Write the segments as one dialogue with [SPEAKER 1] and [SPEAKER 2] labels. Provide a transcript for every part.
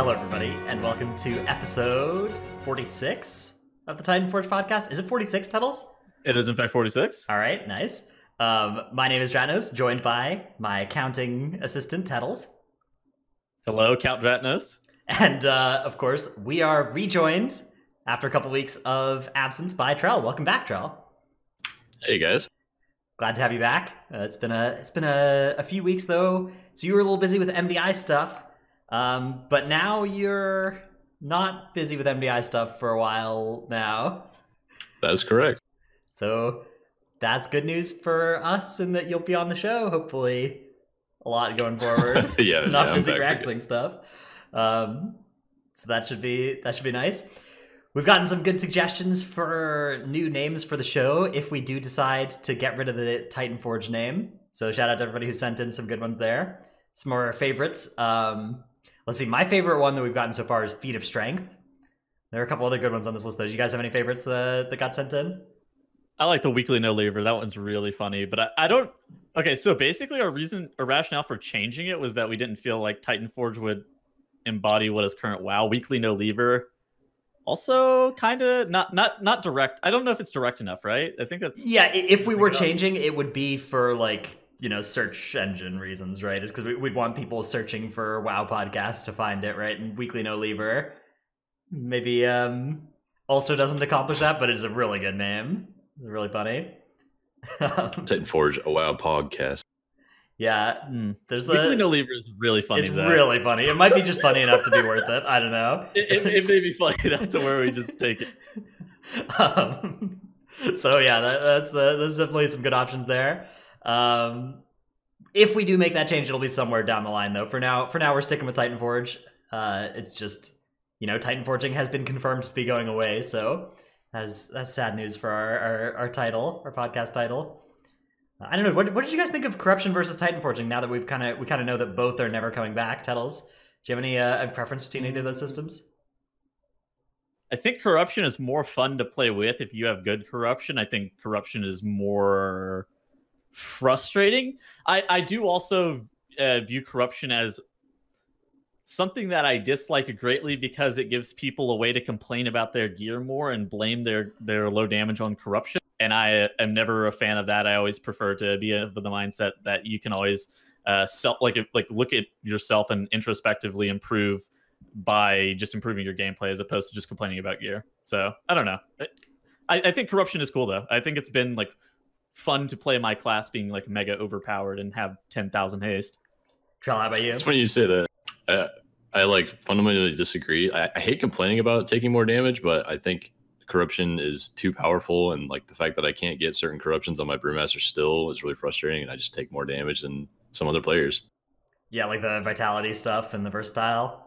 [SPEAKER 1] Hello, everybody, and welcome to episode 46 of the Titan Forge podcast. Is it 46 Tettles?
[SPEAKER 2] It is in fact 46.
[SPEAKER 1] All right, nice. Um, my name is Dratnos, joined by my accounting assistant, Tettles.
[SPEAKER 2] Hello, Count Dratnos.
[SPEAKER 1] And uh, of course, we are rejoined after a couple weeks of absence by Trell. Welcome back, Trell.
[SPEAKER 3] Hey guys.
[SPEAKER 1] Glad to have you back. Uh, it's been a it's been a, a few weeks though, so you were a little busy with MDI stuff, um, but now you're not busy with MDI stuff for a while now.
[SPEAKER 3] That's correct.
[SPEAKER 1] So that's good news for us, in that you'll be on the show hopefully a lot going forward.
[SPEAKER 3] yeah,
[SPEAKER 1] not
[SPEAKER 3] yeah,
[SPEAKER 1] busy practicing stuff. Um, so that should be that should be nice. We've gotten some good suggestions for new names for the show if we do decide to get rid of the Titan Forge name. So shout out to everybody who sent in some good ones there. Some more favorites. Um, let's see. My favorite one that we've gotten so far is Feet of Strength. There are a couple other good ones on this list though. Do you guys have any favorites uh, that got sent in?
[SPEAKER 2] I like the weekly no lever. That one's really funny, but I, I don't. Okay, so basically, our reason, our rationale for changing it was that we didn't feel like Titan Forge would embody what is current WoW. Weekly no lever, also kind of not not not direct. I don't know if it's direct enough, right? I think that's
[SPEAKER 1] Yeah, if we were changing, it would be for like you know search engine reasons, right? is because we, we'd want people searching for WoW podcasts to find it, right? And Weekly No Lever maybe um also doesn't accomplish that, but it's a really good name. It's really funny.
[SPEAKER 3] Titan Forge, a WoW podcast.
[SPEAKER 1] yeah,
[SPEAKER 2] Hmm.
[SPEAKER 1] there's
[SPEAKER 2] weekly
[SPEAKER 1] a.
[SPEAKER 2] no lever is really funny.
[SPEAKER 1] it's
[SPEAKER 2] though.
[SPEAKER 1] really funny. It might be just funny enough to be worth it. I don't know.
[SPEAKER 2] It, it, it may be funny enough to where we just take it.
[SPEAKER 1] um, so yeah, that, that's uh, there's definitely some good options there. Um, if we do make that change, it'll be somewhere down the line, though. For now, for now, we're sticking with Titan Forge. Uh, it's just you know, Titan Forging has been confirmed to be going away, so that's that's sad news for our our, our title, our podcast title. Uh, I don't know. What, what did you guys think of corruption versus Titan Forging? Now that we've kind of we kind of know that both are never coming back. Tettles, do you have any uh, preference between any of those systems?
[SPEAKER 2] I think corruption is more fun to play with if you have good corruption. I think corruption is more frustrating. I, I do also uh, view corruption as something that I dislike greatly because it gives people a way to complain about their gear more and blame their their low damage on corruption. And I am never a fan of that. I always prefer to be of the mindset that you can always uh, self like like look at yourself and introspectively improve by just improving your gameplay as opposed to just complaining about gear. So I don't know. I, I think corruption is cool though. I think it's been like fun to play my class being like mega overpowered and have ten thousand haste.
[SPEAKER 1] Trell, how about you?
[SPEAKER 3] It's funny you say that. I, I like fundamentally disagree. I, I hate complaining about taking more damage, but I think corruption is too powerful, and like the fact that I can't get certain corruptions on my brewmaster still is really frustrating, and I just take more damage than some other players.
[SPEAKER 1] Yeah, like the vitality stuff and the versatile.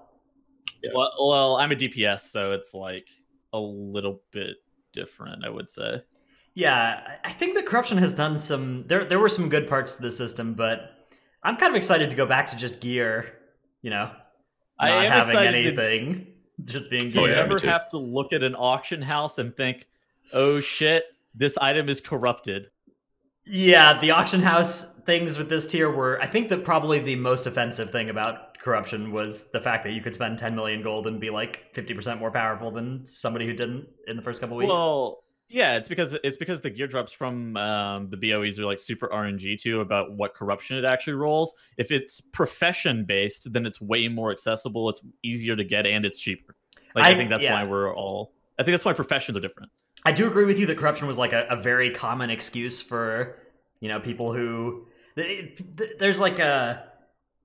[SPEAKER 3] Yeah.
[SPEAKER 2] Well, well, I'm a DPS, so it's like a little bit different, I would say.
[SPEAKER 1] Yeah, I- I think the corruption has done some. There, there were some good parts to the system, but I'm kind of excited to go back to just gear. You know,
[SPEAKER 2] I
[SPEAKER 1] not
[SPEAKER 2] am
[SPEAKER 1] having
[SPEAKER 2] excited to-
[SPEAKER 1] anything, just being
[SPEAKER 2] Do you
[SPEAKER 1] gear.
[SPEAKER 2] ever have to look at an auction house and think, "Oh shit, this item is corrupted"?
[SPEAKER 1] Yeah, the auction house things with this tier were. I think that probably the most offensive thing about corruption was the fact that you could spend 10 million gold and be like 50% more powerful than somebody who didn't in the first couple weeks.
[SPEAKER 2] Well, yeah, it's because it's because the gear drops from um, the BOEs are like super RNG too about what corruption it actually rolls. If it's profession based, then it's way more accessible. It's easier to get and it's cheaper. Like I,
[SPEAKER 1] I-
[SPEAKER 2] think that's
[SPEAKER 1] yeah.
[SPEAKER 2] why we're all. I think that's why professions are different.
[SPEAKER 1] I do agree with you that corruption was like a, a very common excuse for you know people who th- th- there's like a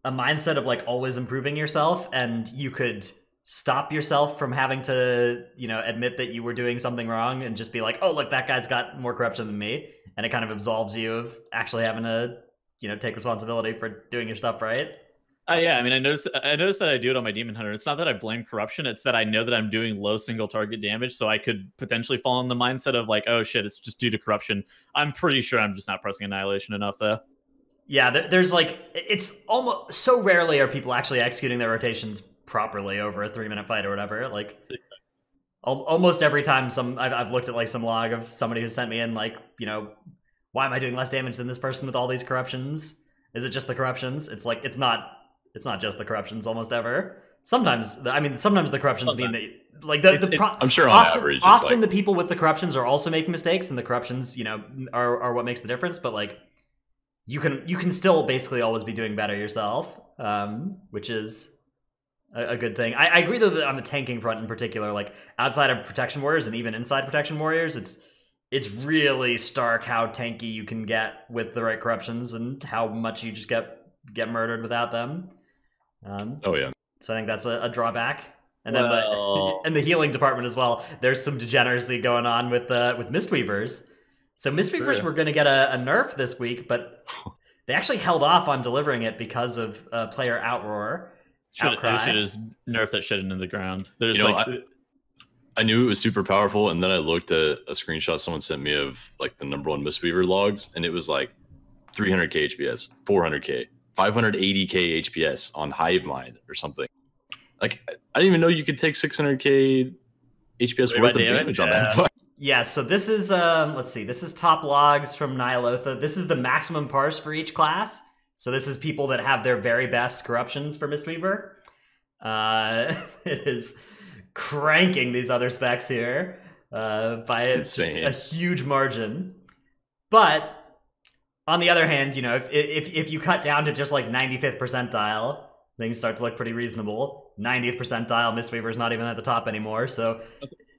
[SPEAKER 1] a mindset of like always improving yourself and you could stop yourself from having to you know admit that you were doing something wrong and just be like oh look that guy's got more corruption than me and it kind of absolves you of actually having to you know take responsibility for doing your stuff right
[SPEAKER 2] Uh, yeah, I mean, I noticed. I noticed that I do it on my demon hunter. It's not that I blame corruption; it's that I know that I'm doing low single target damage, so I could potentially fall in the mindset of like, oh shit, it's just due to corruption. I'm pretty sure I'm just not pressing annihilation enough, though.
[SPEAKER 1] Yeah, there's like it's almost so rarely are people actually executing their rotations properly over a three minute fight or whatever. Like al- almost every time some I've, I've looked at like some log of somebody who sent me in like you know why am I doing less damage than this person with all these corruptions? Is it just the corruptions? It's like it's not it's not just the corruptions almost ever. sometimes I mean sometimes the corruptions mean that like the, the pro-
[SPEAKER 3] I'm sure on
[SPEAKER 1] often,
[SPEAKER 3] average,
[SPEAKER 1] often
[SPEAKER 3] like-
[SPEAKER 1] the people with the corruptions are also making mistakes, and the corruptions, you know, are, are what makes the difference. But like, you can you can still basically always be doing better yourself, um, which is a, a good thing. I, I agree though that on the tanking front in particular, like outside of protection warriors and even inside protection warriors, it's it's really stark how tanky you can get with the right corruptions and how much you just get get murdered without them. Um,
[SPEAKER 3] Oh yeah.
[SPEAKER 1] so I think that's a, a drawback. And then
[SPEAKER 2] Well-
[SPEAKER 1] the and the healing department as well. There's some degeneracy going on with uh, with Mistweavers. So Mistweavers
[SPEAKER 3] Sure.
[SPEAKER 1] were going to get a, a nerf this week, but they actually held off on delivering it because of uh, player outroar.
[SPEAKER 2] Should
[SPEAKER 1] Outcry.
[SPEAKER 2] should just nerf that shit into the ground. There's
[SPEAKER 3] You know,
[SPEAKER 2] like
[SPEAKER 3] I- I knew it was super powerful, and then I looked at a screenshot someone sent me of like the number one Mistweaver logs, and it was like 300k HPS, 400k, 580k HPS on Hivemind or something. Like I didn't even know you could take 600k HPS
[SPEAKER 2] Wait,
[SPEAKER 3] worth of
[SPEAKER 2] damage?
[SPEAKER 3] damage on
[SPEAKER 2] Yeah.
[SPEAKER 3] that. fight.
[SPEAKER 1] Yeah, so this is um let's see, this is top logs from Ny'alotha. This is the maximum parse for each class. So this is people that have their very best corruptions for Mistweaver. Uh it is cranking these other specs here uh by a,
[SPEAKER 3] It's
[SPEAKER 1] just a huge margin. But on the other hand, you know, if if if you cut down to just like 95th percentile, things start to look pretty reasonable. 90th percentile, Mistweaver's not even at the top anymore, so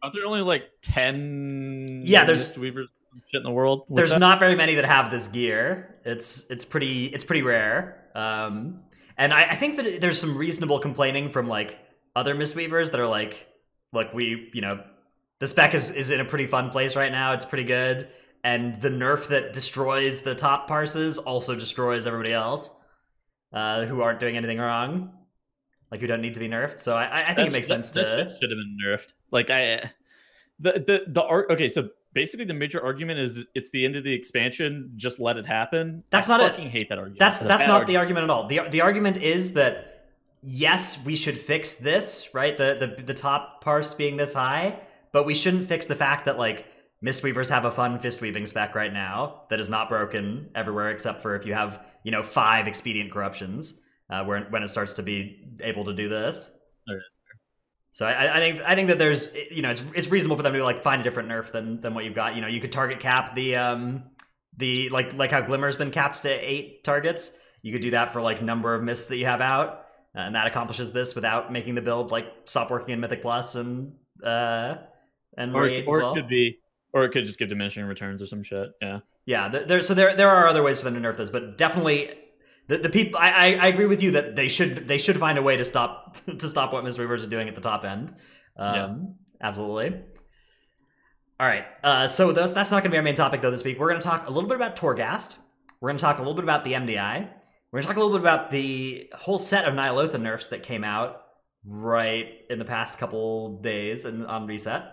[SPEAKER 2] Aren't there only like ten?
[SPEAKER 1] Yeah, there's-
[SPEAKER 2] Weavers shit in the world.
[SPEAKER 1] there's
[SPEAKER 2] that?
[SPEAKER 1] not very many that have this gear. It's it's pretty it's pretty rare. Um, and I, I think that there's some reasonable complaining from like other Mistweavers that are like, look, we you know, the spec is is in a pretty fun place right now. It's pretty good, and the nerf that destroys the top parses also destroys everybody else, uh, who aren't doing anything wrong, like who don't need to be nerfed. So I I think it makes
[SPEAKER 2] that-
[SPEAKER 1] sense to.
[SPEAKER 2] should have been nerfed. Like I, the the the art. Okay, so basically the major argument is it's the end of the expansion. Just let it happen.
[SPEAKER 1] That's
[SPEAKER 2] I
[SPEAKER 1] not
[SPEAKER 2] fucking hate that argument.
[SPEAKER 1] That's
[SPEAKER 2] a
[SPEAKER 1] that's not
[SPEAKER 2] argument.
[SPEAKER 1] the argument at all. the The argument is that yes, we should fix this, right? The the the top parse being this high, but we shouldn't fix the fact that like Mistweavers have a fun fist weaving spec right now that is not broken everywhere except for if you have you know five expedient corruptions, uh, where when it starts to be able to do this.
[SPEAKER 2] There it is.
[SPEAKER 1] So I, I think I think that there's you know it's it's reasonable for them to like find a different nerf than than what you've got. You know, you could target cap the um the like like how Glimmer's been capped to eight targets. You could do that for like number of mists that you have out, and that accomplishes this without making the build like stop working in Mythic Plus and uh and
[SPEAKER 2] Or, or
[SPEAKER 1] well.
[SPEAKER 2] it could be, or it could just give diminishing returns or some shit. Yeah.
[SPEAKER 1] Yeah, th- there so there there are other ways for them to nerf this, but definitely the, the people I, I I agree with you that they should they should find a way to stop to stop what Mistweavers are doing at the top end. Um,
[SPEAKER 2] Yeah.
[SPEAKER 1] absolutely. All right, uh, so that's that's not going to be our main topic though this week. We're going to talk a little bit about Torghast. We're going to talk a little bit about the MDI. We're going to talk a little bit about the whole set of Ny'alotha nerfs that came out right in the past couple days and on reset.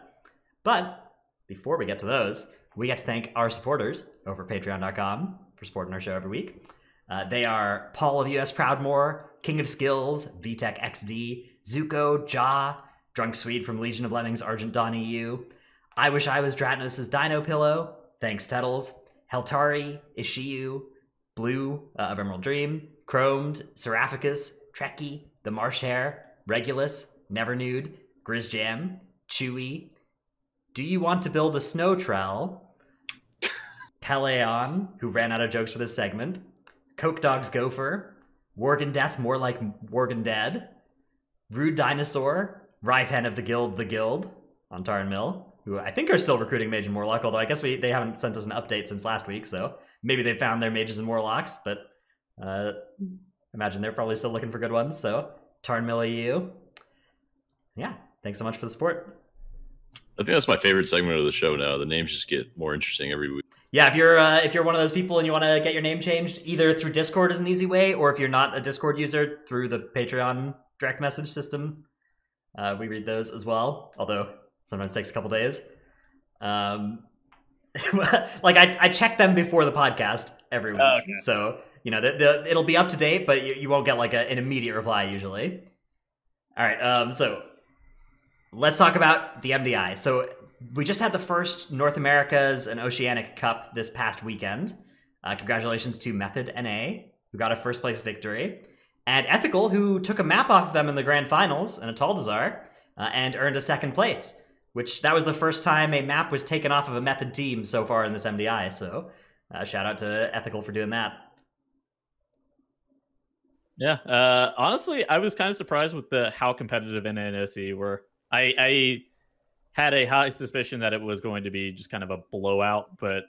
[SPEAKER 1] But before we get to those, we get to thank our supporters over at patreon.com for supporting our show every week. Uh, they are Paul of US Proudmoore, King of Skills, VTech XD, Zuko, Ja, Drunk Swede from Legion of Lemmings, Argent Dawn EU, I Wish I Was Dratnos' Dino Pillow, thanks Tettles, Heltari, Ishiyu, Blue uh, of Emerald Dream, Chromed, Seraphicus, Trekkie, The Marsh Hare, Regulus, Never Nude, Grizzjam, Chewy, Do You Want to Build a Snow Trell? Peleon, who ran out of jokes for this segment, Coke Dog's Gopher, Worgen Death, more like Worgen Dead, Rude Dinosaur, Ryten of the Guild, The Guild, on Tarren Mill, who I think are still recruiting Mage and Warlock, although I guess we, they haven't sent us an update since last week, so maybe they found their Mages and Warlocks, but uh, imagine they're probably still looking for good ones, so Tarren Mill EU. Yeah, thanks so much for the support.
[SPEAKER 3] I think that's my favorite segment of the show now. The names just get more interesting every week.
[SPEAKER 1] Yeah, if you're uh, if you're one of those people and you want to get your name changed, either through Discord is an easy way, or if you're not a Discord user, through the Patreon direct message system, uh, we read those as well. Although sometimes it takes a couple days. Um, like I, I check them before the podcast every week,
[SPEAKER 2] Oh, okay.
[SPEAKER 1] so you know the, the, it'll be up to date, but you, you won't get like a, an immediate reply usually. All right, um, so let's talk about the MDI. So we just had the first North Americas and Oceanic Cup this past weekend. Uh, congratulations to Method NA, who got a first place victory. and Ethical, who took a map off of them in the grand finals in a uh, and earned a second place, which that was the first time a map was taken off of a method team so far in this MDI. So uh, shout out to Ethical for doing that.
[SPEAKER 2] Yeah, uh, honestly, I was kind of surprised with the how competitive NA and NNOC were. I, I had a high suspicion that it was going to be just kind of a blowout, but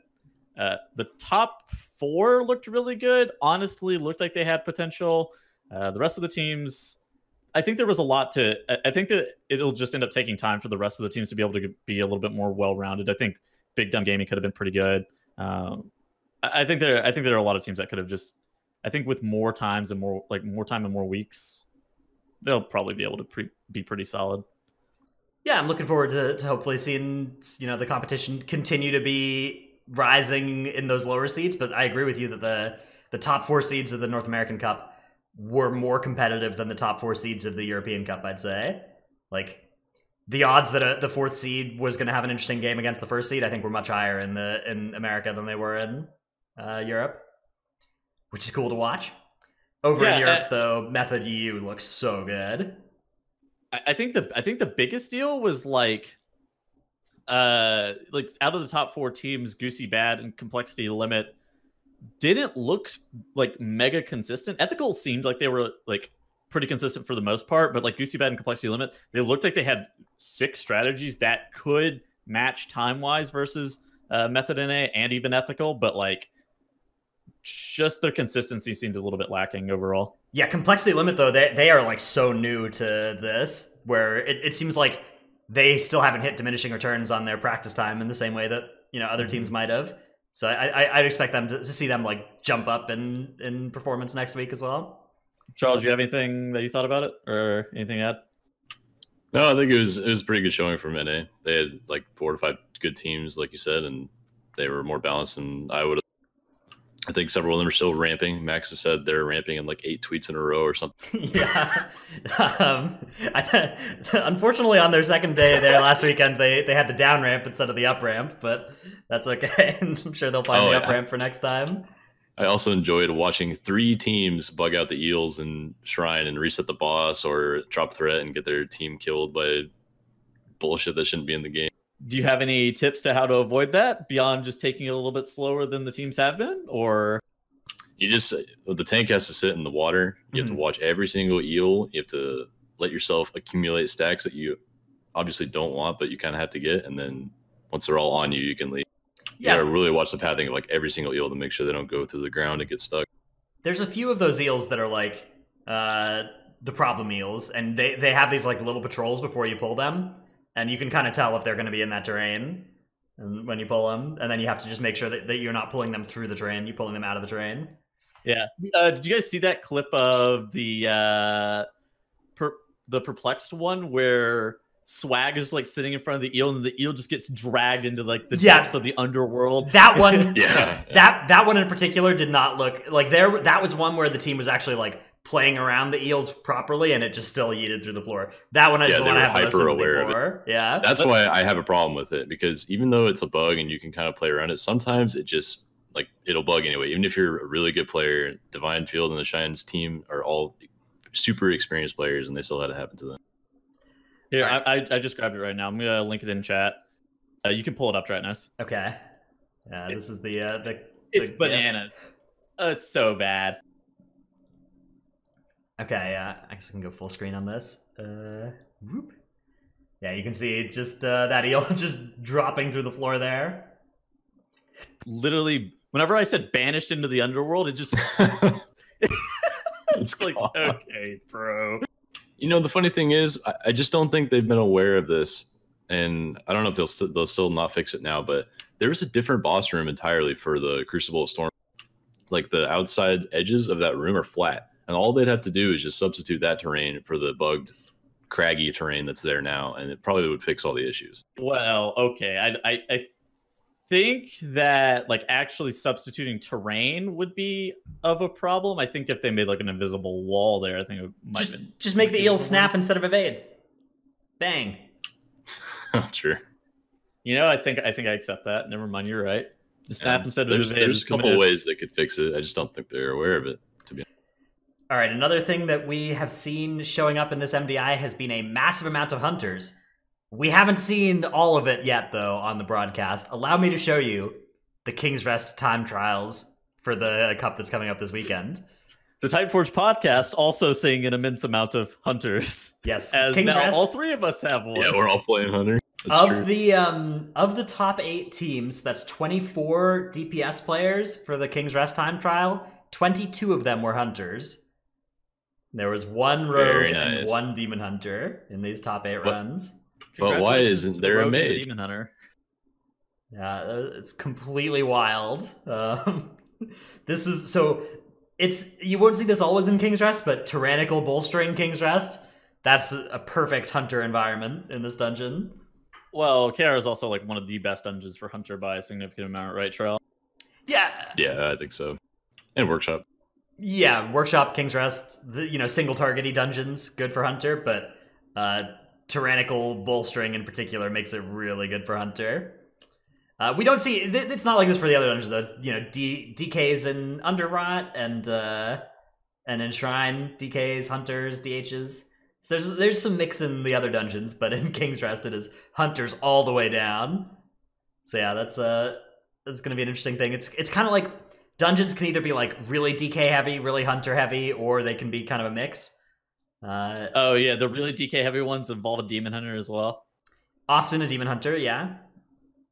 [SPEAKER 2] uh, the top four looked really good. Honestly, looked like they had potential. Uh, the rest of the teams, I think there was a lot to. I think that it'll just end up taking time for the rest of the teams to be able to be a little bit more well-rounded. I think Big Dumb Gaming could have been pretty good. Um, I think there. I think there are a lot of teams that could have just. I think with more times and more like more time and more weeks, they'll probably be able to pre- be pretty solid
[SPEAKER 1] yeah, I'm looking forward to, to hopefully seeing you know the competition continue to be rising in those lower seeds. But I agree with you that the the top four seeds of the North American Cup were more competitive than the top four seeds of the European Cup. I'd say, like the odds that a, the fourth seed was going to have an interesting game against the first seed, I think, were much higher in the in America than they were in uh, Europe, which is cool to watch. Over yeah, in Europe, uh, though, Method EU looks so good.
[SPEAKER 2] I think the I think the biggest deal was like uh like out of the top four teams, Goosey Bad and Complexity Limit didn't look like mega consistent. Ethical seemed like they were like pretty consistent for the most part, but like Goosey Bad and Complexity Limit, they looked like they had six strategies that could match time wise versus uh, Method NA and even Ethical, but like just their consistency seemed a little bit lacking overall.
[SPEAKER 1] Yeah, complexity limit though, they they are like so new to this where it, it seems like they still haven't hit diminishing returns on their practice time in the same way that, you know, other mm-hmm. teams might have. So I, I would expect them to, to, see them like jump up in in performance next week as well.
[SPEAKER 2] Charles, do you have anything that you thought about it or anything to add?
[SPEAKER 3] No, I think it was it was pretty good showing from NA. They had like four to five good teams, like you said, and they were more balanced than I would have I think several of them are still ramping. Max has said they're ramping in like eight tweets in a row or something.
[SPEAKER 1] yeah. Um, I th- unfortunately, on their second day there last weekend, they, they had the down ramp instead of the up ramp, but that's okay. I'm sure they'll find oh, the yeah. up ramp for next time.
[SPEAKER 3] I also enjoyed watching three teams bug out the eels and shrine and reset the boss or drop threat and get their team killed by bullshit that shouldn't be in the game
[SPEAKER 2] do you have any tips to how to avoid that beyond just taking it a little bit slower than the teams have been or?
[SPEAKER 3] You just the tank has to sit in the water. You have mm-hmm. to watch every single eel. You have to let yourself accumulate stacks that you obviously don't want but you kind of have to get and then once they're all on you you can leave. Yeah. you gotta really watch the pathing of like every single eel to make sure they don't go through the ground and get stuck.
[SPEAKER 1] There's a few of those eels that are like uh the problem eels and they they have these like little patrols before you pull them and you can kind of tell if they're going to be in that terrain and when you pull them and then you have to just make sure that, that you're not pulling them through the terrain you're pulling them out of the terrain.
[SPEAKER 2] Yeah. Uh, did you guys see that clip of the uh per- the perplexed one where swag is like sitting in front of the eel and the eel just gets dragged into like the yeah. depths of the underworld?
[SPEAKER 1] That one yeah. that that one in particular did not look like there that was one where the team was actually like playing around the eels properly and it just still yeeted through the floor. That one I just yeah, want to have hyper aware for. Yeah.
[SPEAKER 3] That's why I have a problem with it because even though it's a bug and you can kind of play around it, sometimes it just like it'll bug anyway. Even if you're a really good player, Divine Field and the Shines team are all super experienced players and they still had it happen to them.
[SPEAKER 2] Here, right. I, I just grabbed it right now. I'm gonna link it in chat. Uh, you can pull it up, right, Nice.
[SPEAKER 1] Okay. Yeah, this is the uh, the.
[SPEAKER 2] It's
[SPEAKER 1] the
[SPEAKER 2] bananas. Oh, it's so bad.
[SPEAKER 1] Okay, yeah, I guess I can go full screen on this. Uh, whoop. Yeah, you can see just uh, that eel just dropping through the floor there.
[SPEAKER 2] Literally, whenever I said banished into the underworld, it just. it's, it's like, okay, bro.
[SPEAKER 3] You know, the funny thing is, I, I, just don't think they've been aware of this. And I don't know if they'll, they st- they'll still not fix it now, but there was a different boss room entirely for the Crucible of Storm. Like the outside edges of that room are flat and all they'd have to do is just substitute that terrain for the bugged craggy terrain that's there now and it probably would fix all the issues.
[SPEAKER 2] Well okay. I i, I think that like actually substituting terrain would be of a problem. I think if they made like an invisible wall there i think it might
[SPEAKER 1] just, been, just make the eel snap instead of evade. Bang.
[SPEAKER 3] Sure.
[SPEAKER 2] You know i think i think i accept that. Never mind you're right. The snap yeah. instead of
[SPEAKER 3] there's, evade there's a couple ways they could fix it. I just don't think they're aware of it
[SPEAKER 1] All right, another thing that we have seen showing up in this MDI has been a massive amount of hunters. We haven't seen all of it yet, though, on the broadcast. Allow me to show you the King's Rest time trials for the cup that's coming up this weekend.
[SPEAKER 2] The Titan Forge podcast also seeing an immense amount of hunters.
[SPEAKER 1] Yes,
[SPEAKER 2] As
[SPEAKER 1] King's
[SPEAKER 2] now
[SPEAKER 1] Rest.
[SPEAKER 2] all three of us have one.
[SPEAKER 3] Yeah, we're all playing Hunter. That's
[SPEAKER 1] of
[SPEAKER 3] true.
[SPEAKER 1] the um of the top eight teams, that's 24 DPS players for the King's Rest time trial. 22 of them were hunters. There was one rogue
[SPEAKER 3] Very
[SPEAKER 1] and one demon hunter in these top eight
[SPEAKER 3] But-
[SPEAKER 1] runs.
[SPEAKER 3] But why isn't
[SPEAKER 2] to the
[SPEAKER 3] there a
[SPEAKER 2] rogue and the
[SPEAKER 3] mage?
[SPEAKER 2] Demon Hunter.
[SPEAKER 1] Yeah, uh, it's completely wild. Um, this is so it's you won't see this always in King's Rest, but tyrannical bolstering King's Rest. That's a perfect hunter environment in this dungeon.
[SPEAKER 2] Well, Kara is also like one of the best dungeons for Hunter by a significant amount, right, Trell?
[SPEAKER 1] Yeah,
[SPEAKER 3] Yeah, I think so. And workshop.
[SPEAKER 1] Yeah. Workshop King's Rest, the, you know, single targety dungeons, good for hunter, but uh, tyrannical bolstering in particular makes it really good for hunter. Uh, we don't see th- it's not like this for the other dungeons though. It's, you know, D- DKs in Underrot and uh, and Enshrine DKs, hunters, DHs. So there's there's some mix in the other dungeons, but in King's Rest it is hunters all the way down. So yeah, that's uh that's gonna be an interesting thing. It's it's kind of like dungeons can either be like really DK heavy, really hunter heavy, or they can be kind of a mix. Uh,
[SPEAKER 2] Oh yeah, the really DK heavy ones involve a Demon Hunter as well.
[SPEAKER 1] often a demon hunter, yeah.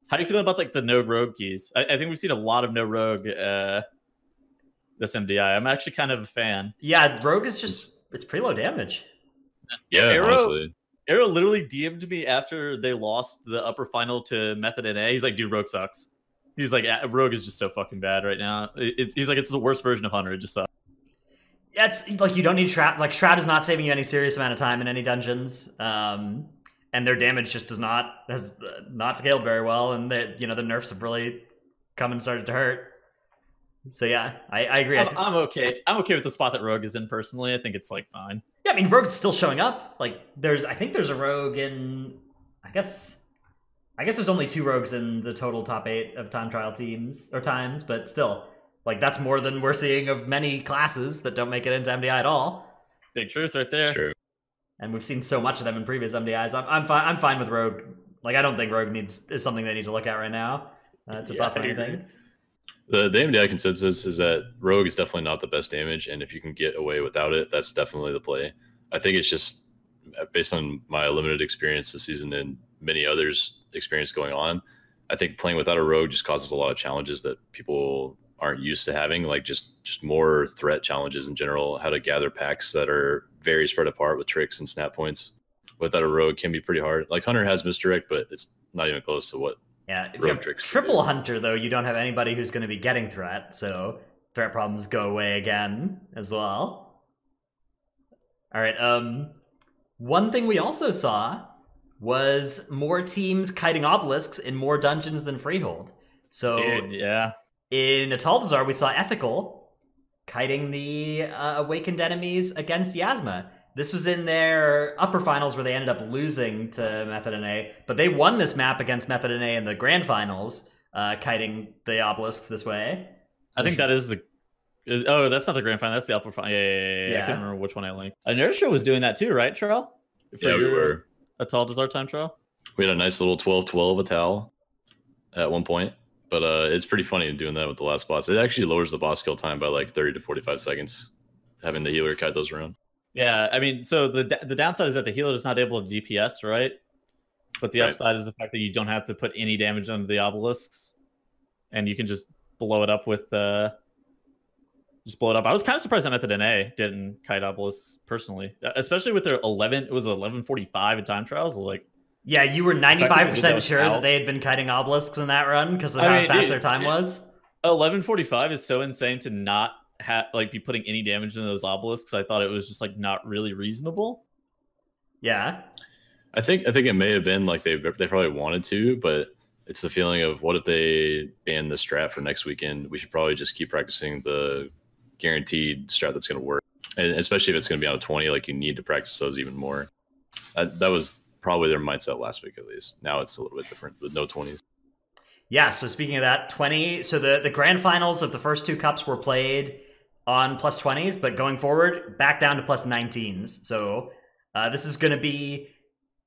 [SPEAKER 2] How do you feel about like the no rogue keys? I, I think we've seen a lot of no rogue uh this MDI. I'm actually kind of a fan.
[SPEAKER 1] Yeah, rogue is just it's pretty low damage.
[SPEAKER 3] Yeah,
[SPEAKER 2] Arrow-
[SPEAKER 3] honestly.
[SPEAKER 2] Arrow literally DM'd me after they lost the upper final to Method NA. He's like, dude, Rogue sucks. He's like, "Ah, Rogue is just so fucking bad right now. It, it's he's like, it's the worst version of Hunter. It just sucks.
[SPEAKER 1] Yeah, it's like you don't need Shroud. Like Shroud is not saving you any serious amount of time in any dungeons, um, and their damage just does not has uh, not scaled very well, and that you know the nerfs have really come and started to hurt. So yeah, I, I agree. I
[SPEAKER 2] I'm,
[SPEAKER 1] thi-
[SPEAKER 2] I'm okay. I'm okay with the spot that Rogue is in personally. I think it's like fine.
[SPEAKER 1] yeah, I mean Rogue's still showing up. Like there's, I think there's a Rogue in, I guess, I guess there's only two Rogues in the total top eight of time trial teams or times, but still, like that's more than we're seeing of many classes that don't make it into MDI at all.
[SPEAKER 2] Big truth right there.
[SPEAKER 3] True.
[SPEAKER 1] and we've seen so much of them in previous MDIs. I'm I'm fine. I'm fine with Rogue. Like I don't think Rogue needs is something they need to look at right now uh, to
[SPEAKER 2] Yeah,
[SPEAKER 1] buff anything.
[SPEAKER 3] The the MDI consensus is that Rogue is definitely not the best damage, and if you can get away without it, that's definitely the play. I think it's just uh, based on my limited experience this season and many others' experience going on. I think playing without a Rogue just causes a lot of challenges that people aren't used to having, like just just more threat challenges in general. How to gather packs that are very spread apart with tricks and snap points. Without a Rogue can be pretty hard. Like Hunter has misdirect, but it's not even close to what
[SPEAKER 1] Yeah, if you have
[SPEAKER 3] tricks.
[SPEAKER 1] triple hunter though, you don't have anybody who's going to be getting threat, so threat problems go away again as well. All right. Um, one thing we also saw was more teams kiting obelisks in more dungeons than Freehold. So
[SPEAKER 2] Dude, yeah.
[SPEAKER 1] in Atal'Dazar, we saw Ethical kiting the uh, awakened enemies against Yazma. This was in their upper finals where they ended up losing to Method NA, but they won this map against Method NA in the grand finals, uh, kiting the obelisks this way.
[SPEAKER 2] I think that is the. is- Oh, that's not the grand final. That's the upper final. Yeah, yeah, yeah. yeah. I
[SPEAKER 1] Yeah.
[SPEAKER 2] couldn't remember which one I linked. Inertia was doing that too, right, Trell? For
[SPEAKER 3] yeah we
[SPEAKER 2] your
[SPEAKER 3] were.
[SPEAKER 2] Atal'Dazar time trial.
[SPEAKER 3] We had a nice little 12 12 Atal at one point, but uh, it's pretty funny doing that with the last boss. It actually lowers the boss kill time by like 30 to 45 seconds, having the healer kite those around.
[SPEAKER 2] Yeah, I mean, so the the downside is that the healer is not able to DPS, right? But the
[SPEAKER 3] Right.
[SPEAKER 2] upside is the fact that you don't have to put any damage on the obelisks, and you can just blow it up with uh, just blow it up. I was kind of surprised that Method NA didn't kite obelisks personally, especially with their eleven. It was eleven forty five in time trials. I was like,
[SPEAKER 1] Yeah, you were
[SPEAKER 2] fact that they did
[SPEAKER 1] 95%
[SPEAKER 2] that
[SPEAKER 1] sure that they had been kiting obelisks in that run because of
[SPEAKER 2] I
[SPEAKER 1] how
[SPEAKER 2] mean,
[SPEAKER 1] fast
[SPEAKER 2] dude,
[SPEAKER 1] their time
[SPEAKER 2] it-
[SPEAKER 1] was.
[SPEAKER 2] eleven forty five is so insane to not have like be putting any damage into those obelisks. I thought it was just like not really reasonable.
[SPEAKER 1] Yeah.
[SPEAKER 3] I think I think it may have been like they they probably wanted to, but it's the feeling of what if they ban the strat for next weekend? We should probably just keep practicing the guaranteed strat that's going to work, and especially if it's going to be on a 20, like you need to practice those even more. That, that was probably their mindset last week at least. Now it's a little bit different with no 20s.
[SPEAKER 1] Yeah, so speaking of that, 20 so the the grand finals of the first two cups were played on plus 20s, but going forward, back down to plus 19s. So uh, this is going to be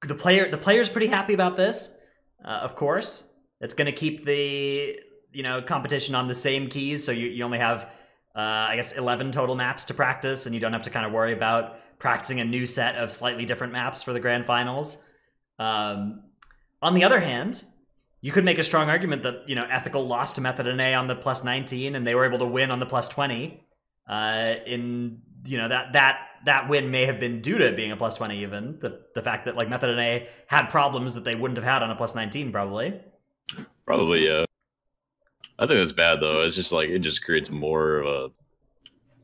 [SPEAKER 1] the player. The player's pretty happy about this. Uh, of course, it's going to keep the you know competition on the same keys. So you, you only have uh, I guess 11 total maps to practice, and you don't have to kind of worry about practicing a new set of slightly different maps for the grand finals. Um, on the other hand, you could make a strong argument that you know ethical lost to Method NA on the plus 19, and they were able to win on the plus 20. Uh, in you know that that that win may have been due to being a plus 20 even the the fact that like Method NA had problems that they wouldn't have had on a plus 19 probably.
[SPEAKER 3] Probably yeah. I think that's bad though. It's just like it just creates more of a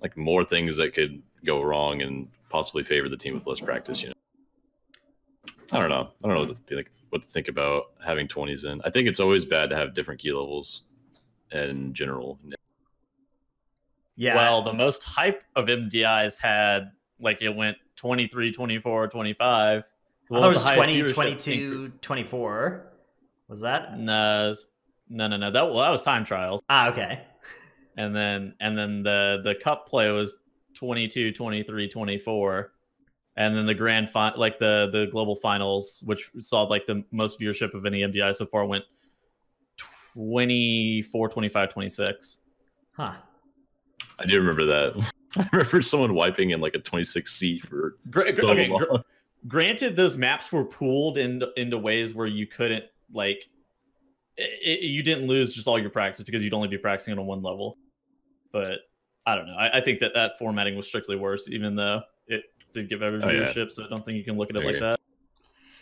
[SPEAKER 3] like more things that could go wrong and possibly favor the team with less practice. You know, I don't know. I don't know what to be like. What to think about having twenties in. I think it's always bad to have different key levels in general.
[SPEAKER 1] Yeah.
[SPEAKER 2] Well, the most hype of MDIs had like it went 23, 24, 25.
[SPEAKER 1] I thought oh, it was
[SPEAKER 2] the
[SPEAKER 1] 20, 22, 24. Was that?
[SPEAKER 2] No, it's- no, no, no. That well, that was time trials,
[SPEAKER 1] Ah, okay.
[SPEAKER 2] and then and then the the cup play was 22, 23, 24, and then the grand final, like the the global finals, which saw like the most viewership of any MDI so far, went 24, 25, 26.
[SPEAKER 1] Huh.
[SPEAKER 3] I do remember that. I remember someone wiping in like a 26 seat for
[SPEAKER 2] Gr-
[SPEAKER 3] so
[SPEAKER 2] gr- okay,
[SPEAKER 3] long.
[SPEAKER 2] gr- granted those maps were pooled in, into ways where you couldn't like it, you didn't lose just all your practice because you'd only be practicing it on one level but i don't know i, I think that that formatting was strictly worse even though it did give every
[SPEAKER 3] Oh, yeah.
[SPEAKER 2] viewership so i don't think you can look at it
[SPEAKER 3] I
[SPEAKER 2] like
[SPEAKER 3] agree.
[SPEAKER 2] that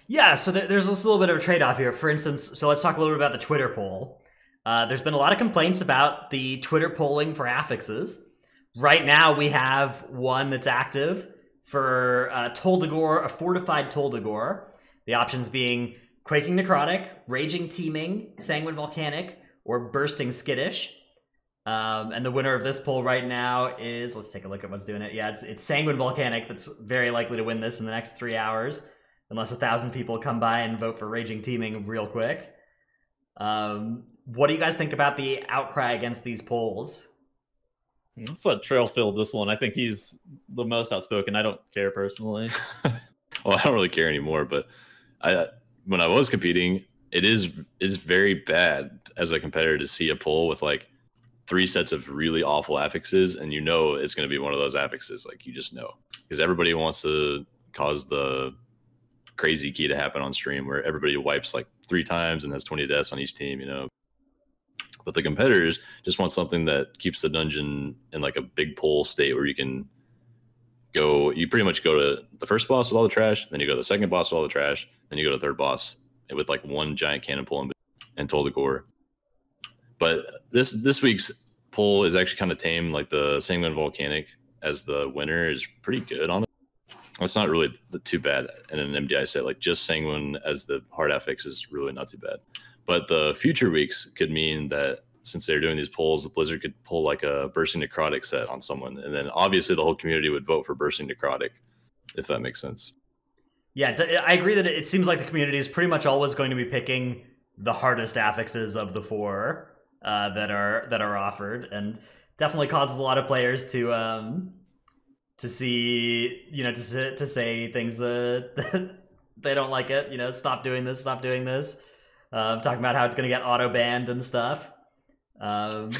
[SPEAKER 1] Yeah, so there, there's this little bit of a trade off here. For instance, so let's talk a little bit about the Twitter poll. Uh, there's been a lot of complaints about the Twitter polling for affixes. Right now, we have one that's active for uh, Tol Dagor, a fortified Tol Dagor. The options being Quaking Necrotic, Raging Teeming, Sanguine Volcanic, or Bursting Skittish. Um, and the winner of this poll right now is let's take a look at what's doing it. Yeah, it's, it's Sanguine Volcanic that's very likely to win this in the next three hours unless a thousand people come by and vote for Raging Teeming real quick. Um, what do you guys think about the outcry against these polls?
[SPEAKER 2] let's let Trell fill this one i think he's the most outspoken i don't care personally
[SPEAKER 3] well, I don't really care anymore, but I when I was competing, it is is very bad as a competitor to see a poll with like three sets of really awful affixes, and you know it's going to be one of those affixes. Like you just know because everybody wants to cause the crazy key to happen on stream where everybody wipes like three times and has 20 deaths on each team. You know. But the competitors just want something that keeps the dungeon in like a big poll state where you can go you pretty much go to the first boss with all the trash then you go to the second boss with all the trash then you go to the third boss with like one giant cannon pull and, and Tol Dagor. but this this week's pull is actually kind of tame like the sanguine volcanic as the winner is pretty good on it it's not really too bad in an mdi set like just sanguine as the hard affix is really not too bad but the future weeks could mean that since they're doing these polls, the Blizzard could pull like a bursting necrotic set on someone, and then obviously the whole community would vote for bursting necrotic, if that makes sense.
[SPEAKER 1] Yeah, I agree that it seems like the community is pretty much always going to be picking the hardest affixes of the four uh, that are that are offered, and definitely causes a lot of players to um, to see you know to to say things that they don't like it. You know, stop doing this, stop doing this. Um, talking about how it's going to get auto banned and stuff. Um,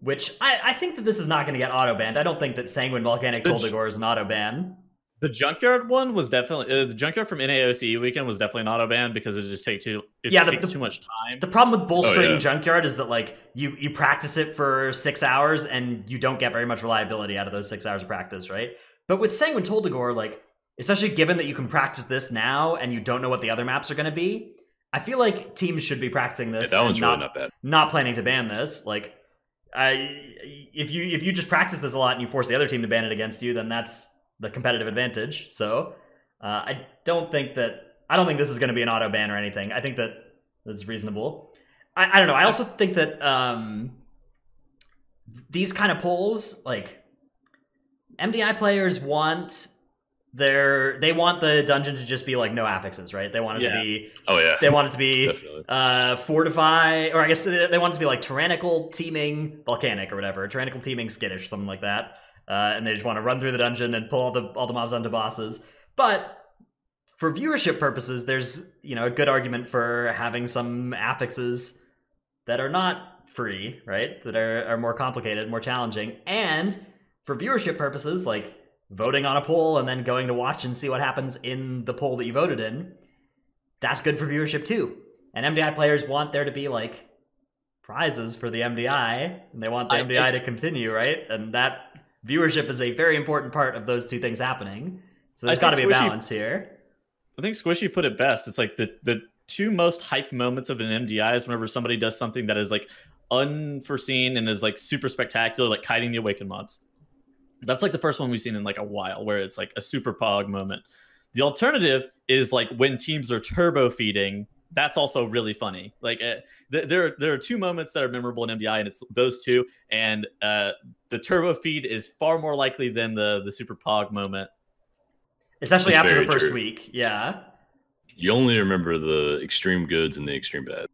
[SPEAKER 1] which I, I think that this is not going to get auto banned. I don't think that Sanguine Volcanic
[SPEAKER 2] The-
[SPEAKER 1] Tol Dagor is an auto ban.
[SPEAKER 2] the junkyard one was definitely uh, the junkyard from naoce weekend was definitely an auto ban because it just take too it
[SPEAKER 1] Yeah,
[SPEAKER 2] takes
[SPEAKER 1] the-
[SPEAKER 2] too much time
[SPEAKER 1] The problem with bolstering
[SPEAKER 3] Oh, yeah.
[SPEAKER 1] Junkyard is that like you you practice it for six hours and you don't get very much reliability out of those six hours of practice, right? But with Sanguine Tol Dagor, like especially given that you can practice this now and you don't know what the other maps are going to be, I feel like teams should be practicing
[SPEAKER 3] Yeah,
[SPEAKER 1] this.
[SPEAKER 3] that one's
[SPEAKER 1] not,
[SPEAKER 3] really not bad.
[SPEAKER 1] not planning to ban this. Like, I if you if you just practice this a lot and you force the other team to ban it against you, then that's the competitive advantage. So uh, I don't think that I don't think this is going to be an auto ban or anything. I think that that's reasonable. I, I don't know. I also think that um, these kind of polls, like MDI players, want they're they want the dungeon to just be like no affixes, right? They want it
[SPEAKER 2] Yeah.
[SPEAKER 1] to be
[SPEAKER 3] Oh yeah,
[SPEAKER 1] they want it to be uh fortify or I guess they, they want it to be like tyrannical teeming, volcanic or whatever, tyrannical teeming, skittish, something like that. Uh, and they just want to run through the dungeon and pull all the all the mobs onto bosses. But for viewership purposes, there's you know a good argument for having some affixes that are not free, right? That are, are more complicated, more challenging. And for viewership purposes, like voting on a poll and then going to watch and see what happens in the poll that you voted in, that's good for viewership too. And MDI players want there to be like prizes for the MDI, and they want the
[SPEAKER 2] I-
[SPEAKER 1] MDI to continue, right? And that viewership is a very important part of those two things happening. So there's got to be a
[SPEAKER 2] Squishy-
[SPEAKER 1] balance here.
[SPEAKER 2] I think Squishy put it best. It's like the the two most hype moments of an MDI is whenever somebody does something that is like unforeseen and is like super spectacular, like kiting the awakened mobs. That's like the first one we've seen in like a while, where it's like a super pog moment. The alternative is like when teams are turbo feeding. That's also really funny. Like uh, th- there, there are two moments that are memorable in MDI, and it's those two. And uh, the turbo feed is far more likely than the the super pog moment.
[SPEAKER 1] Especially
[SPEAKER 3] That's
[SPEAKER 1] after the first
[SPEAKER 3] true.
[SPEAKER 1] week. Yeah.
[SPEAKER 3] You only remember the extreme goods and the extreme bad.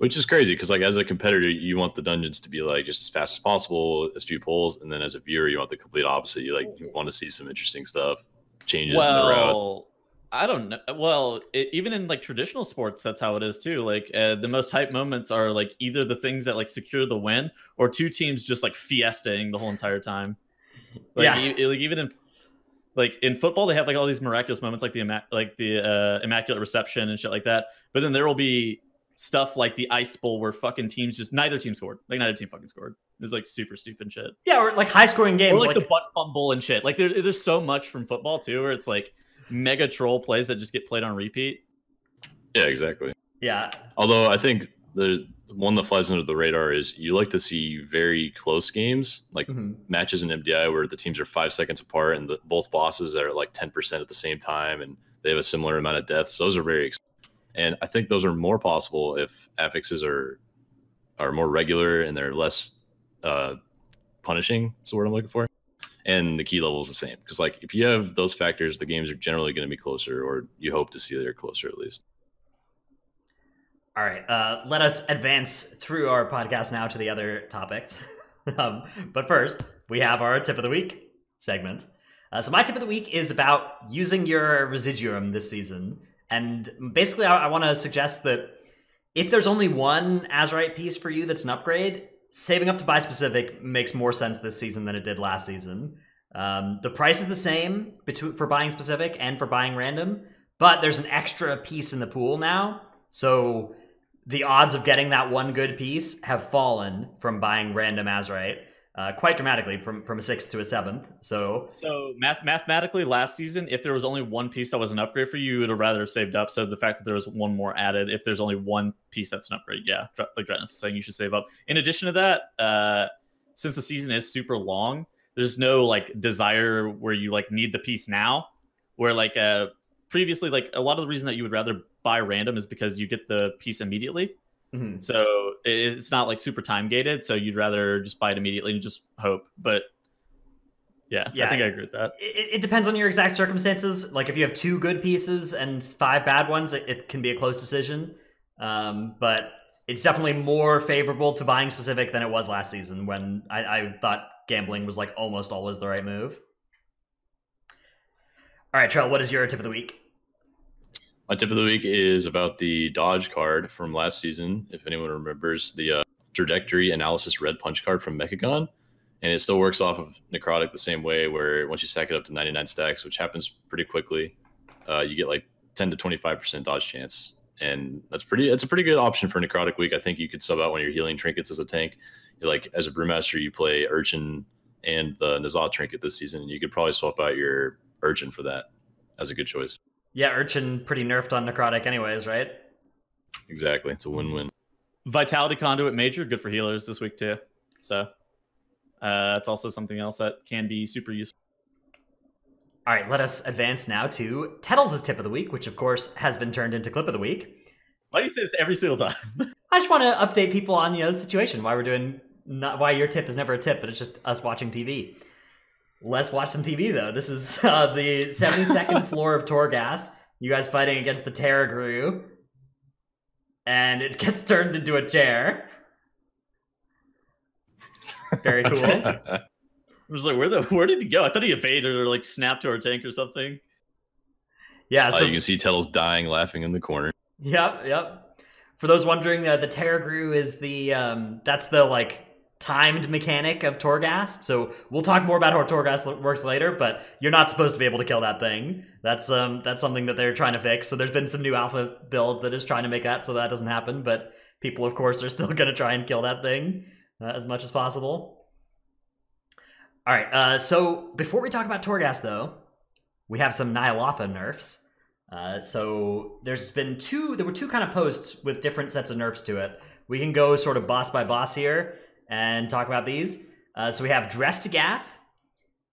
[SPEAKER 2] Yeah.
[SPEAKER 3] Which is crazy because, like, as a competitor, you want the dungeons to be like just as fast as possible, as few pulls, and then as a viewer, you want the complete opposite. You like you want to see some interesting stuff, changes in the route.
[SPEAKER 2] I don't know. Well, it, even in like traditional sports, that's how it is too. Like uh, the most hype moments are like either the things that like secure the win, or two teams just like fiestaing the whole entire time. Like,
[SPEAKER 1] Yeah.
[SPEAKER 2] e- like even in like in football, they have like all these miraculous moments, like the like the uh, immaculate reception and shit like that. But then there will be stuff like the ice bowl where fucking teams just neither team scored. Like neither team fucking scored. It's like super stupid shit.
[SPEAKER 1] Yeah, or like high scoring
[SPEAKER 2] Or
[SPEAKER 1] games.
[SPEAKER 2] like,
[SPEAKER 1] like
[SPEAKER 2] the butt fumble and shit. Like there, there's so much from football too, where it's like mega troll plays that just get played on repeat.
[SPEAKER 3] Yeah, exactly.
[SPEAKER 1] yeah.
[SPEAKER 3] Although I think the one that flies under the radar is you like to see very close games, like
[SPEAKER 1] Mhm.
[SPEAKER 3] matches in MDI where the teams are five seconds apart and the, both bosses are like 10% at the same time and they have a similar amount of deaths. Those are very exciting. And I think those are more possible if affixes are are more regular and they're less uh, punishing. That's the word I'm looking for. And the key level is the same. Because like if you have those factors, the games are generally going to be closer, or you hope to see they're closer at least.
[SPEAKER 1] All right. Uh, let us advance through our podcast now to the other topics. um, but first, we have our tip of the week segment. Uh, so my tip of the week is about using your residuum this season, and basically, I, I want to suggest that if there's only one Azerite piece for you that's an upgrade, saving up to buy specific makes more sense this season than it did last season. Um, the price is the same between for buying specific and for buying random, but there's an extra piece in the pool now, so the odds of getting that one good piece have fallen from buying random Azerite uh, quite dramatically from from a sixth to a seventh. So
[SPEAKER 2] So math- mathematically, last season, if there was only one piece that was an upgrade for you, you would have rather saved up. So the fact that there was one more added, if there's only one piece that's an upgrade, yeah, like Dratnos is saying, you should save up. In addition to that, uh, since the season is super long, there's no like desire where you like need the piece now. Where like uh, previously, like a lot of the reason that you would rather buy random is because you get the piece immediately.
[SPEAKER 1] Mhm.
[SPEAKER 2] So it's not like super time gated. So you'd rather just buy it immediately and just hope. But yeah,
[SPEAKER 1] Yeah.
[SPEAKER 2] I think I agree with that.
[SPEAKER 1] it, it depends on your exact circumstances. Like if you have two good pieces and five bad ones, it, it can be a close decision. Um, but it's definitely more favorable to buying specific than it was last season when I, I thought gambling was like almost always the right move. All right, Trell, what is your tip of the week?
[SPEAKER 3] My tip of the week is about the dodge card from last season. If anyone remembers the uh, trajectory analysis red punch card from Mechagon, and it still works off of Necrotic the same way, where once you stack it up to 99 stacks, which happens pretty quickly, uh, you get like 10 to 25 percent dodge chance, and that's pretty. it's a pretty good option for Necrotic week. I think you could sub out one of your healing trinkets as a tank. You're like as a brewmaster, you play Urchin and the Nazat trinket this season, and you could probably swap out your Urchin for that as a good choice.
[SPEAKER 1] Yeah, Urchin pretty nerfed on Necrotic anyways, right?
[SPEAKER 3] Exactly, it's a win-win.
[SPEAKER 2] Vitality Conduit Major, good for healers this week too. So uh, it's also something else that can be super useful.
[SPEAKER 1] All right, let us advance now to Tettles' tip of the week, which of course has been turned into clip of the week.
[SPEAKER 2] Why do you say this every single time?
[SPEAKER 1] I just want to update people on the other situation. Why we're doing not why your tip is never a tip, but it's just us watching TV. Let's watch some TV though. This is uh, the 72nd floor of Torghast. You guys fighting against the Terragrue. And it gets turned into a chair. Very cool.
[SPEAKER 2] I was like, where the where did he go? I thought he evaded or like snapped to our tank or something.
[SPEAKER 1] Yeah,
[SPEAKER 3] Uh,
[SPEAKER 1] so
[SPEAKER 3] you can see Tettle's dying, laughing in the corner.
[SPEAKER 1] Yep, yep. For those wondering, uh, the Terragrue is the um, that's the like timed mechanic of Torghast. So we'll talk more about how Torghast works later, but you're not supposed to be able to kill that thing. That's um that's something that they're trying to fix. So there's been some new alpha build that is trying to make that so that doesn't happen. But people, of course, are still gonna try and kill that thing uh, as much as possible. All right. Uh, so before we talk about Torghast, though, we have some Ny'alotha nerfs. Uh, so there's been two. There were two kind of posts with different sets of nerfs to it. We can go sort of boss by boss here and talk about these. Uh, so we have Drestagath.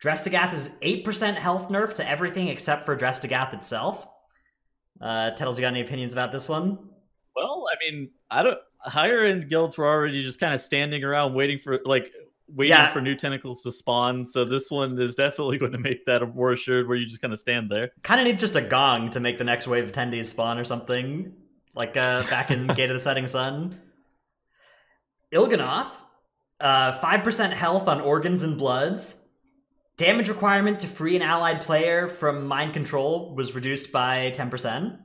[SPEAKER 1] Drestagath is eight percent health nerf to everything except for Drestagath itself. Uh, Tettles, you got any opinions about this one?
[SPEAKER 2] Well, I mean, I don't. Higher end guilds were already just kind of standing around waiting for like waiting
[SPEAKER 1] Yeah.
[SPEAKER 2] for new tentacles to spawn. So this one is definitely going to make that a more assured, where you just kind of stand there.
[SPEAKER 1] Kind of need just a gong to make the next wave of attendees spawn or something, like uh, back in Gate of the Setting Sun. Il'gynoth, uh, 5% health on organs and bloods. Damage requirement to free an allied player from mind control was reduced by 10%.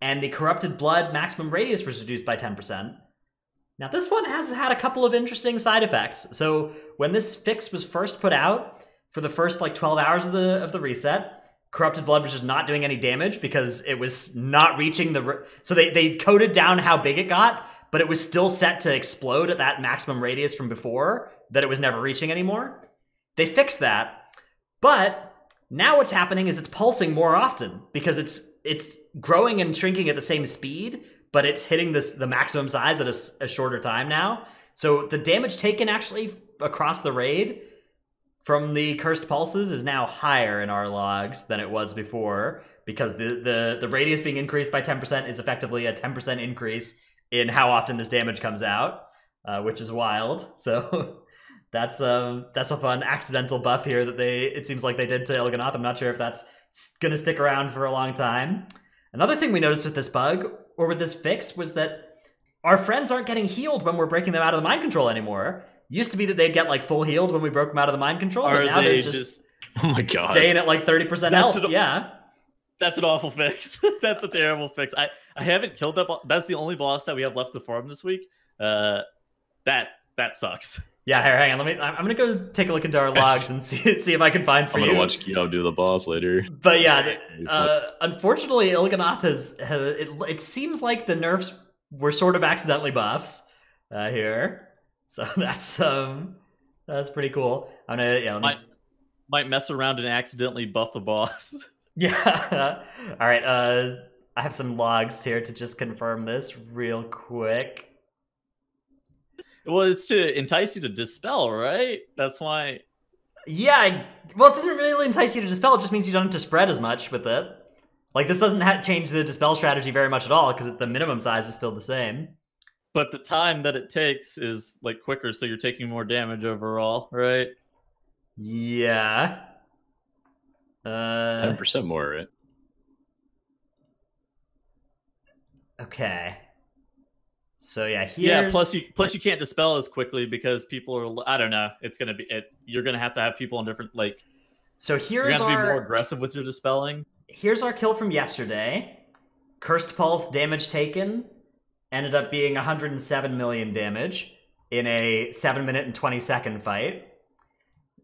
[SPEAKER 1] And the corrupted blood maximum radius was reduced by 10%. Now, this one has had a couple of interesting side effects. So, when this fix was first put out, for the first like 12 hours of the of the reset, corrupted blood was just not doing any damage because it was not reaching the. so they they coded down how big it got, but it was still set to explode at that maximum radius from before that it was never reaching anymore. They fixed that, but now what's happening is it's pulsing more often because it's it's growing and shrinking at the same speed, but it's hitting this the maximum size at a shorter time now. So the damage taken actually across the raid from the cursed pulses is now higher in our logs than it was before because the the, the radius being increased by 10% is effectively a 10% increase in how often this damage comes out, uh, which is wild. So that's um that's a fun accidental buff here that they it seems like they did to Il'gynoth. I'm not sure if that's gonna stick around for a long time. Another thing we noticed with this bug or with this fix was that our friends aren't getting healed when we're breaking them out of the mind control anymore. Used to be that they'd get like full healed when we broke them out of the mind control, but
[SPEAKER 2] Are
[SPEAKER 1] now
[SPEAKER 2] they
[SPEAKER 1] they're
[SPEAKER 2] just,
[SPEAKER 1] just,
[SPEAKER 3] Oh my god.
[SPEAKER 1] staying at like 30% health.
[SPEAKER 2] what-
[SPEAKER 1] yeah.
[SPEAKER 2] That's an awful fix. that's a terrible fix. I I haven't killed that. Bo- that's the only boss that we have left to farm this week. Uh, that that sucks.
[SPEAKER 1] Yeah, here, hang on. Let me. I'm I'm gonna go take a look into our logs and see see if I can find for
[SPEAKER 3] I'm
[SPEAKER 1] you.
[SPEAKER 3] gonna watch Kyo do the boss later.
[SPEAKER 1] But yeah, uh, unfortunately, Il'gynoth has, has it, it seems like the nerfs were sort of accidentally buffs uh, here, so that's um that's pretty cool. I'm gonna yeah. Let me,
[SPEAKER 2] Might might mess around and accidentally buff the boss.
[SPEAKER 1] Yeah. All right. Uh, I have some logs here to just confirm this real quick.
[SPEAKER 2] well, it's to entice you to dispel, right? That's why.
[SPEAKER 1] Yeah. Well, it doesn't really entice you to dispel. It just means you don't have to spread as much with it. Like this doesn't ha- change the dispel strategy very much at all because the minimum size is still the same.
[SPEAKER 2] But the time that it takes is like quicker, so you're taking more damage overall, right?
[SPEAKER 1] Yeah. Uh,
[SPEAKER 3] Ten percent more, right?
[SPEAKER 1] okay. So yeah, here's
[SPEAKER 2] Yeah. Plus, you plus you can't dispel as quickly because people are. I don't know. It's gonna be. It, you're gonna have to have people on different like.
[SPEAKER 1] so
[SPEAKER 2] You're
[SPEAKER 1] here's
[SPEAKER 2] gonna be more aggressive with your dispelling.
[SPEAKER 1] here's our kill from yesterday. Cursed pulse damage taken ended up being 107 million damage in a 7 minute and 20 second fight.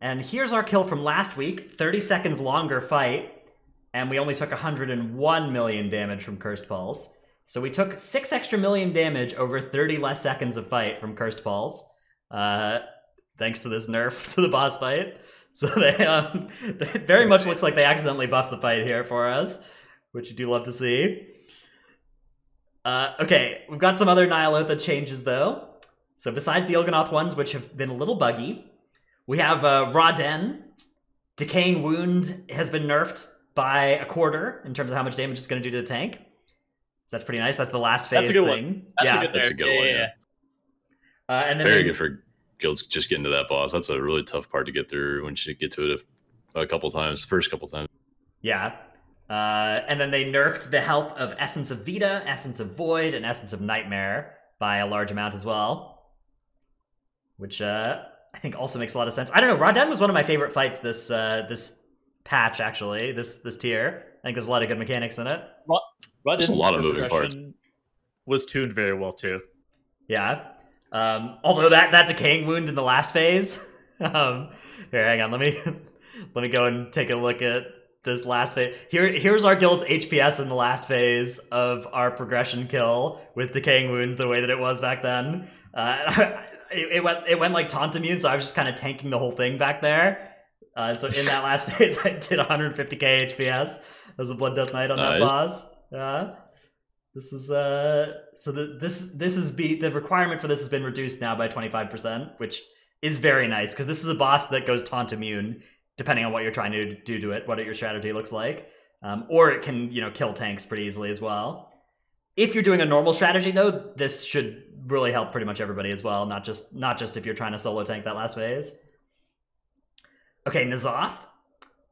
[SPEAKER 1] And here's our kill from last week, 30 seconds longer fight, and we only took 101 million damage from Cursed Pulse. So we took 6 extra million damage over 30 less seconds of fight from Cursed Pulse. Uh, thanks to this nerf to the boss fight. So they um, very much looks like they accidentally buffed the fight here for us, which you do love to see. Uh, okay, we've got some other Ny'alotha changes though. So besides the Il'gynoth ones, which have been a little buggy, we have uh, Raden. Decaying Wound has been nerfed by a quarter in terms of how much damage it's going to do to the tank. So that's pretty nice. That's the last phase
[SPEAKER 2] That's a good one.
[SPEAKER 1] thing.
[SPEAKER 2] That's
[SPEAKER 1] yeah.
[SPEAKER 2] a good,
[SPEAKER 3] That's a good
[SPEAKER 2] Yeah,
[SPEAKER 3] one,
[SPEAKER 2] yeah,
[SPEAKER 3] yeah.
[SPEAKER 2] yeah.
[SPEAKER 1] uh, and then
[SPEAKER 3] Very
[SPEAKER 1] they-
[SPEAKER 3] good for guilds just getting to that boss. That's a really tough part to get through once you get to it a couple times, first couple times.
[SPEAKER 1] Yeah. Uh, and then they nerfed the health of Essence of Vita, Essence of Void, and Essence of Nightmare by a large amount as well. Which uh, I think also makes a lot of sense. I don't know. Rodan was one of my favorite fights this uh, this patch actually. This this tier. I think there's a lot of good mechanics in it.
[SPEAKER 3] There's a lot of moving parts.
[SPEAKER 2] Was tuned very well too.
[SPEAKER 1] Yeah. Um, although that that decaying wound in the last phase. um, here, hang on. Let me let me go and take a look at this last phase. Here, here's our guild's HPS in the last phase of our progression kill with decaying wounds, the way that it was back then. Uh, it, it, went it went like taunt immune, so I was just kind of tanking the whole thing back there. Uh, and so in that last phase, I did 150k HPS as a Blood Death Knight on
[SPEAKER 3] Nice.
[SPEAKER 1] that boss. Uh, this is uh, so the, this this is be the requirement for this has been reduced now by 25%, which is very nice because this is a boss that goes taunt immune depending on what you're trying to do to it, what your strategy looks like. Um, or it can, you know, kill tanks pretty easily as well. If you're doing a normal strategy though, this should really help pretty much everybody as well, not just not just if you're trying to solo tank that last phase. Okay, N'Zoth.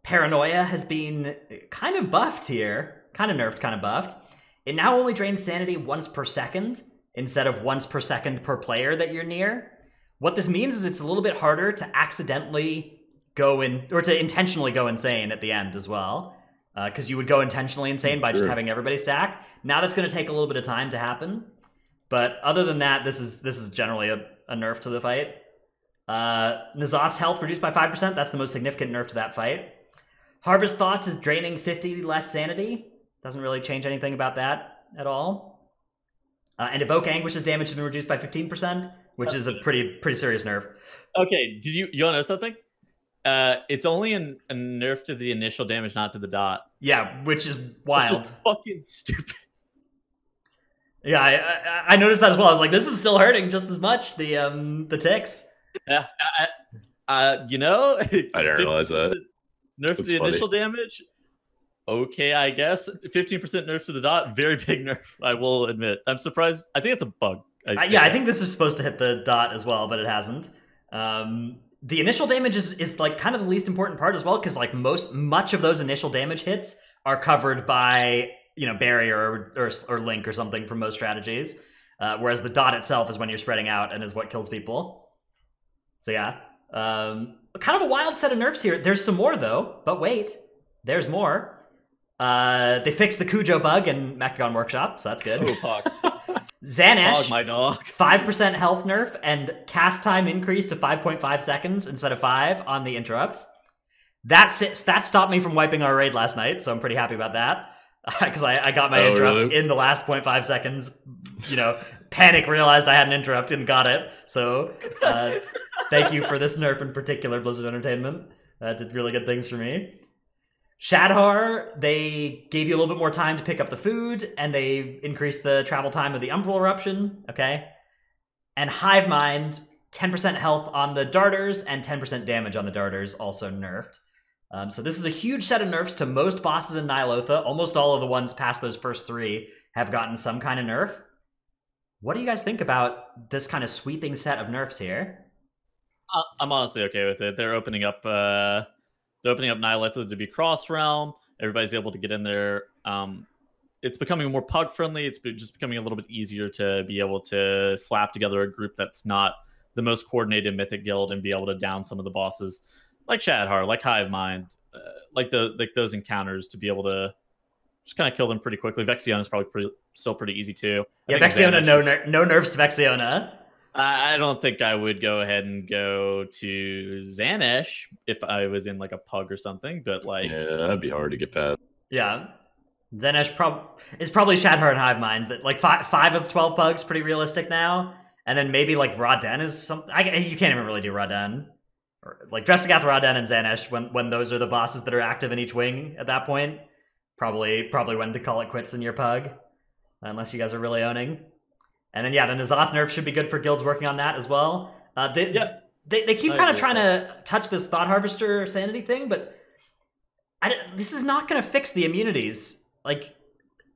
[SPEAKER 1] Paranoia has been kind of buffed here. Kind of nerfed, kind of buffed. It now only drains sanity once per second instead of once per second per player that you're near. What this means is it's a little bit harder to accidentally go in or to intentionally go insane at the end as well. Uh, because you would go intentionally insane by just having everybody stack. Now that's going to take a little bit of time to happen. But other than that, this is this is generally a, a nerf to the fight. Uh, N'Zoth's health reduced by 5%. That's the most significant nerf to that fight. Harvest Thoughts is draining 50 less sanity. Doesn't really change anything about that at all. Uh, and Evoke Anguish's damage has been reduced by 15%, which is a pretty pretty serious nerf.
[SPEAKER 2] Okay, did you you want to know something? Uh, it's only an, a nerf to the initial damage, not to the dot.
[SPEAKER 1] Yeah, which is
[SPEAKER 2] Which
[SPEAKER 1] wild.
[SPEAKER 2] is fucking stupid.
[SPEAKER 1] Yeah, I, I, I noticed that as well. I was like, this is still hurting just as much. The um the ticks.
[SPEAKER 2] Yeah, I, uh, you know,
[SPEAKER 3] I didn't realize that.
[SPEAKER 2] Nerf
[SPEAKER 3] That's
[SPEAKER 2] the
[SPEAKER 3] funny.
[SPEAKER 2] initial damage. Okay, I guess fifteen percent nerf to the dot. Very big nerf. I will admit. I'm surprised. I think it's a bug.
[SPEAKER 1] Uh, yeah, I think this is supposed to hit the dot as well, but it hasn't. Um, the initial damage is, is like kind of the least important part as well, because like most much of those initial damage hits are covered by you know barrier or or, or link or something from most strategies, uh, whereas the dot itself is when you're spreading out and is what kills people. So yeah, um, kind of a wild set of nerfs here. There's some more though, but wait, there's more. Uh, they fixed the Cujo bug in Mechagon Workshop, so that's good. Xanesh,
[SPEAKER 2] my dog.
[SPEAKER 1] 5% health nerf and cast time increase to 5.5 seconds instead of 5 on the interrupts. That's it. That stopped me from wiping our raid last night, so I'm pretty happy about that. Because I, I got my
[SPEAKER 3] Oh,
[SPEAKER 1] interrupt
[SPEAKER 3] really?
[SPEAKER 1] in the last 0.5 seconds. You know, panic realized I had an interrupt and got it. So uh, thank you for this nerf in particular, Blizzard Entertainment. Uh, did really good things for me. Shadhar, they gave you a little bit more time to pick up the food, and they increased the travel time of the Umbral Eruption. Okay. And Hive Mind, 10% health on the darters and 10% damage on the darters, also nerfed. Um, so this is a huge set of nerfs to most bosses in Ny'alotha. Almost all of the ones past those first three have gotten some kind of nerf. What do you guys think about this kind of sweeping set of nerfs here?
[SPEAKER 2] Uh, I'm honestly okay with it. They're opening up. Uh, they're opening up Ny'alotha to be cross realm. Everybody's able to get in there. Um, it's becoming more pug friendly. It's just becoming a little bit easier to be able to slap together a group that's not the most coordinated mythic guild and be able to down some of the bosses, like Shadhar, like Hive Mind, uh, like the like those encounters to be able to just kind of kill them pretty quickly. Vexion is probably pretty, still pretty easy too. I
[SPEAKER 1] Yeah, Vexiona, no,
[SPEAKER 2] is-
[SPEAKER 1] ner- no nerfs to Vexiona.
[SPEAKER 2] I I don't think I would go ahead and go to Xanesh if I was in like a pug or something, but like
[SPEAKER 3] Yeah, that'd be hard to get past.
[SPEAKER 1] Yeah. Xanesh prob- is probably Shadhar and Hive Mind, but like five, five of 12 bugs, pretty realistic now. And then maybe like Raden is something. I, you can't even really do Raden. Like Drestagath, Raden, and Xanesh when, when those are the bosses that are active in each wing at that point. Probably probably when to call it quits in your pug. Unless you guys are really owning. And then yeah, the N'Zoth nerf should be good for guilds working on that as well. Uh, they,
[SPEAKER 2] Yeah.
[SPEAKER 1] they, they keep kind of trying to touch this Thought Harvester sanity thing, but I this is not going to fix the immunities. Like,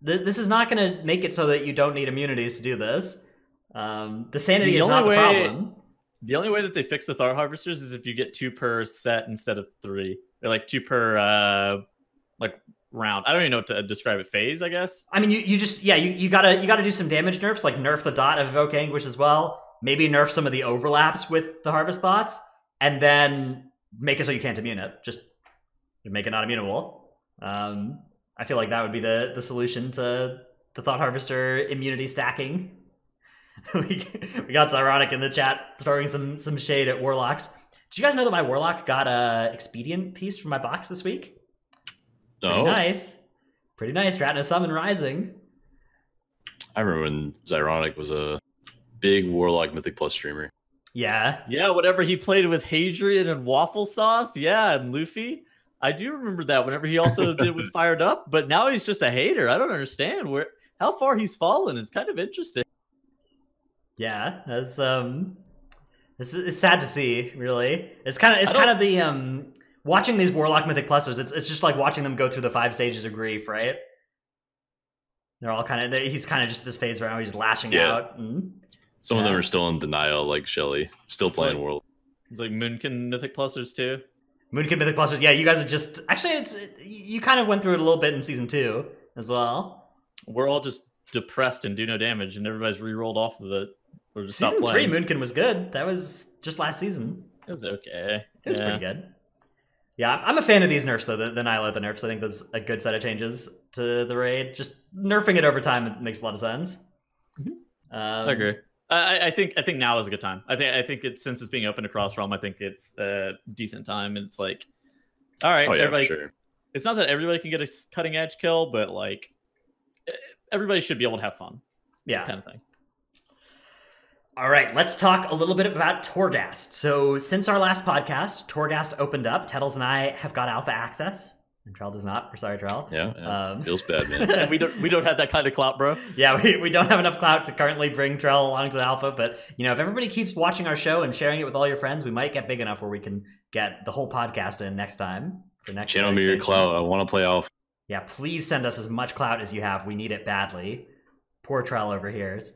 [SPEAKER 1] th- this is not going to make it so that you don't need immunities to do this. Um, the sanity
[SPEAKER 2] The
[SPEAKER 1] is not the
[SPEAKER 2] way-
[SPEAKER 1] problem.
[SPEAKER 2] The only way that they fix the Thought Harvesters is if you get two per set instead of three. They're like two per uh like round. I don't even know what to describe it. Phase, I guess.
[SPEAKER 1] I mean, you, you just yeah, you, you gotta you gotta do some damage nerfs, like nerf the dot of evoke anguish as well. Maybe nerf some of the overlaps with the harvest thoughts, and then make it so you can't immune it. Just make it not immunable. Um, I feel like that would be the the solution to the thought harvester immunity stacking. we, we got ironic in the chat throwing some some shade at warlocks. Did you guys know that my warlock got a expedient piece from my box this week? Pretty
[SPEAKER 3] No,
[SPEAKER 1] nice. Pretty nice. Ratna Summon Rising.
[SPEAKER 3] I remember when Zyronic was a big Warlock Mythic Plus streamer.
[SPEAKER 1] Yeah.
[SPEAKER 2] Yeah, whatever he played with Hadrian and waffle sauce, yeah, and Luffy. I do remember that. Whenever he also did with Fired Up, but now he's just a hater. I don't understand where how far he's fallen. It's kind of interesting.
[SPEAKER 1] Yeah. That's um it's, it's sad to see, really. It's kind of it's kind of the um watching these Warlock Mythic Pluses, it's it's just like watching them go through the five stages of grief, right? They're all kind of he's kind of just this phase where he's lashing
[SPEAKER 3] Yeah.
[SPEAKER 1] out. And,
[SPEAKER 3] Some of them are still in denial, like Shelly, still playing
[SPEAKER 2] like-
[SPEAKER 3] World.
[SPEAKER 2] It's like Moonkin Mythic Plusers too.
[SPEAKER 1] Moonkin Mythic Pluses, yeah, you guys are just actually it's you kind of went through it a little bit in season two as well.
[SPEAKER 2] We're all just depressed and do no damage, and everybody's re-rolled off of it. Or just
[SPEAKER 1] Season three,
[SPEAKER 2] playing.
[SPEAKER 1] Moonkin was good. That was just last season.
[SPEAKER 2] It was okay.
[SPEAKER 1] It was
[SPEAKER 2] Yeah.
[SPEAKER 1] pretty good. Yeah, I'm a fan of these nerfs though. The, the Nihilate the nerfs. I think that's a good set of changes to the raid. Just nerfing it over time it makes a lot of sense.
[SPEAKER 2] Mhm.
[SPEAKER 1] Um,
[SPEAKER 2] I agree. I, I- I think I think now is a good time. I think I think it's since it's being open across realm. I think it's a decent time. And it's like, all right,
[SPEAKER 3] Oh yeah,
[SPEAKER 2] everybody.
[SPEAKER 3] for sure.
[SPEAKER 2] It's not that everybody can get a cutting edge kill, but like everybody should be able to have fun,
[SPEAKER 1] Yeah.
[SPEAKER 2] kind of thing.
[SPEAKER 1] All right, let's talk a little bit about Torghast. So, since our last podcast, Torghast opened up. Tettles and I have got alpha access, and Trell does not. We're sorry, Trell.
[SPEAKER 3] Yeah, yeah.
[SPEAKER 1] Um,
[SPEAKER 3] feels bad, man.
[SPEAKER 2] we don't we don't have that kind of clout, bro.
[SPEAKER 1] Yeah, we, we don't have enough clout to currently bring Trell along to the alpha, but you know, if everybody keeps watching our show and sharing it with all your friends, we might get big enough where we can get the whole podcast in next time for next
[SPEAKER 3] Channel me your clout. I want to play Alpha.
[SPEAKER 1] Yeah, please send us as much clout as you have. We need it badly. Poor Trell over here. It's-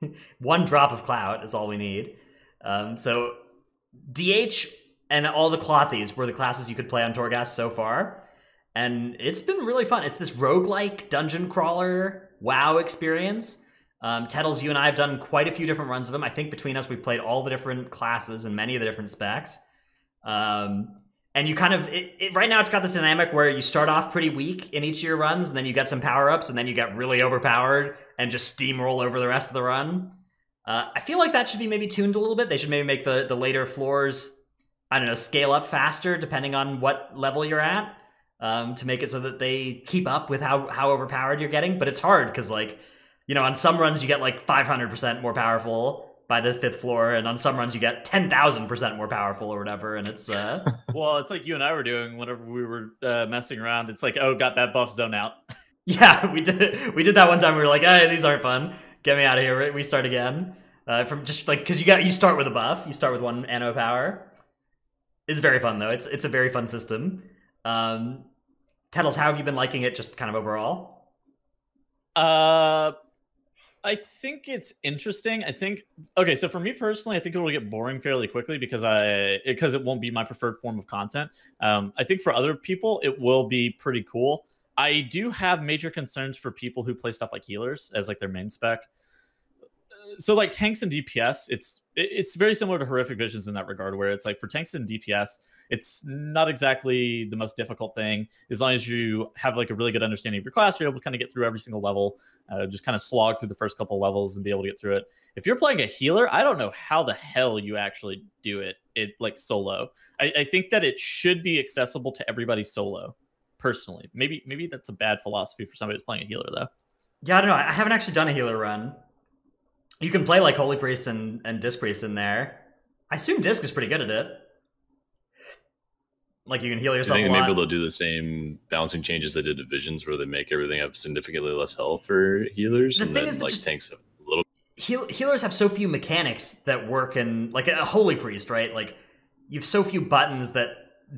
[SPEAKER 1] One drop of clout is all we need. Um, so, DH and all the Clothies were the classes you could play on Torghast so far. And it's been really fun. It's this roguelike dungeon crawler WoW experience. Um, Tettles, you and I have done quite a few different runs of them. I think between us, we've played all the different classes and many of the different specs. Um, and you kind of it, it, right now it's got this dynamic where you start off pretty weak in each of your runs and then you get some power ups and then you get really overpowered and just steamroll over the rest of the run. Uh, i feel like that should be maybe tuned a little bit. They should maybe make the, the later floors i don't know scale up faster depending on what level you're at um, to make it so that they keep up with how, how overpowered you're getting. But it's hard because like you know on some runs you get like 500% more powerful by the fifth floor and on some runs you get 10000% more powerful or whatever and it's uh
[SPEAKER 2] Well, it's like you and I were doing whenever we were uh, messing around. It's like, oh, got that buff zone out.
[SPEAKER 1] Yeah, we did. We did that one time. We were like, "Hey, these aren't fun. Get me out of here." We start again. Uh, from just like because you got you start with a buff. You start with one anima power. It's very fun though. It's it's a very fun system. Um, Tettles, how have you been liking it? Just kind of overall.
[SPEAKER 2] Uh, I think it's interesting. I think okay. So for me personally, I think it will get boring fairly quickly because I because it won't be my preferred form of content. Um, I think for other people, it will be pretty cool. I do have major concerns for people who play stuff like healers as like their main spec. So like tanks and DPS, it's it's very similar to horrific visions in that regard, where it's like for tanks and DPS, it's not exactly the most difficult thing as long as you have like a really good understanding of your class you're able to kind of get through every single level uh, just kind of slog through the first couple levels and be able to get through it if you're playing a healer i don't know how the hell you actually do it it like solo I, I think that it should be accessible to everybody solo personally maybe maybe that's a bad philosophy for somebody who's playing a healer though
[SPEAKER 1] Yeah, I don't know. I haven't actually done a healer run. You can play like Holy Priest and and Disc Priest in there. I assume Disc is pretty good at it. Like you can heal yourself. I think
[SPEAKER 3] maybe they'll do the same balancing changes they did to visions, where they make everything have significantly less health for healers,
[SPEAKER 1] The
[SPEAKER 3] and
[SPEAKER 1] thing
[SPEAKER 3] then
[SPEAKER 1] is
[SPEAKER 3] like
[SPEAKER 1] just-
[SPEAKER 3] tanks have a little.
[SPEAKER 1] heal- healers have so few mechanics that work in like a holy priest, right? Like you've so few buttons that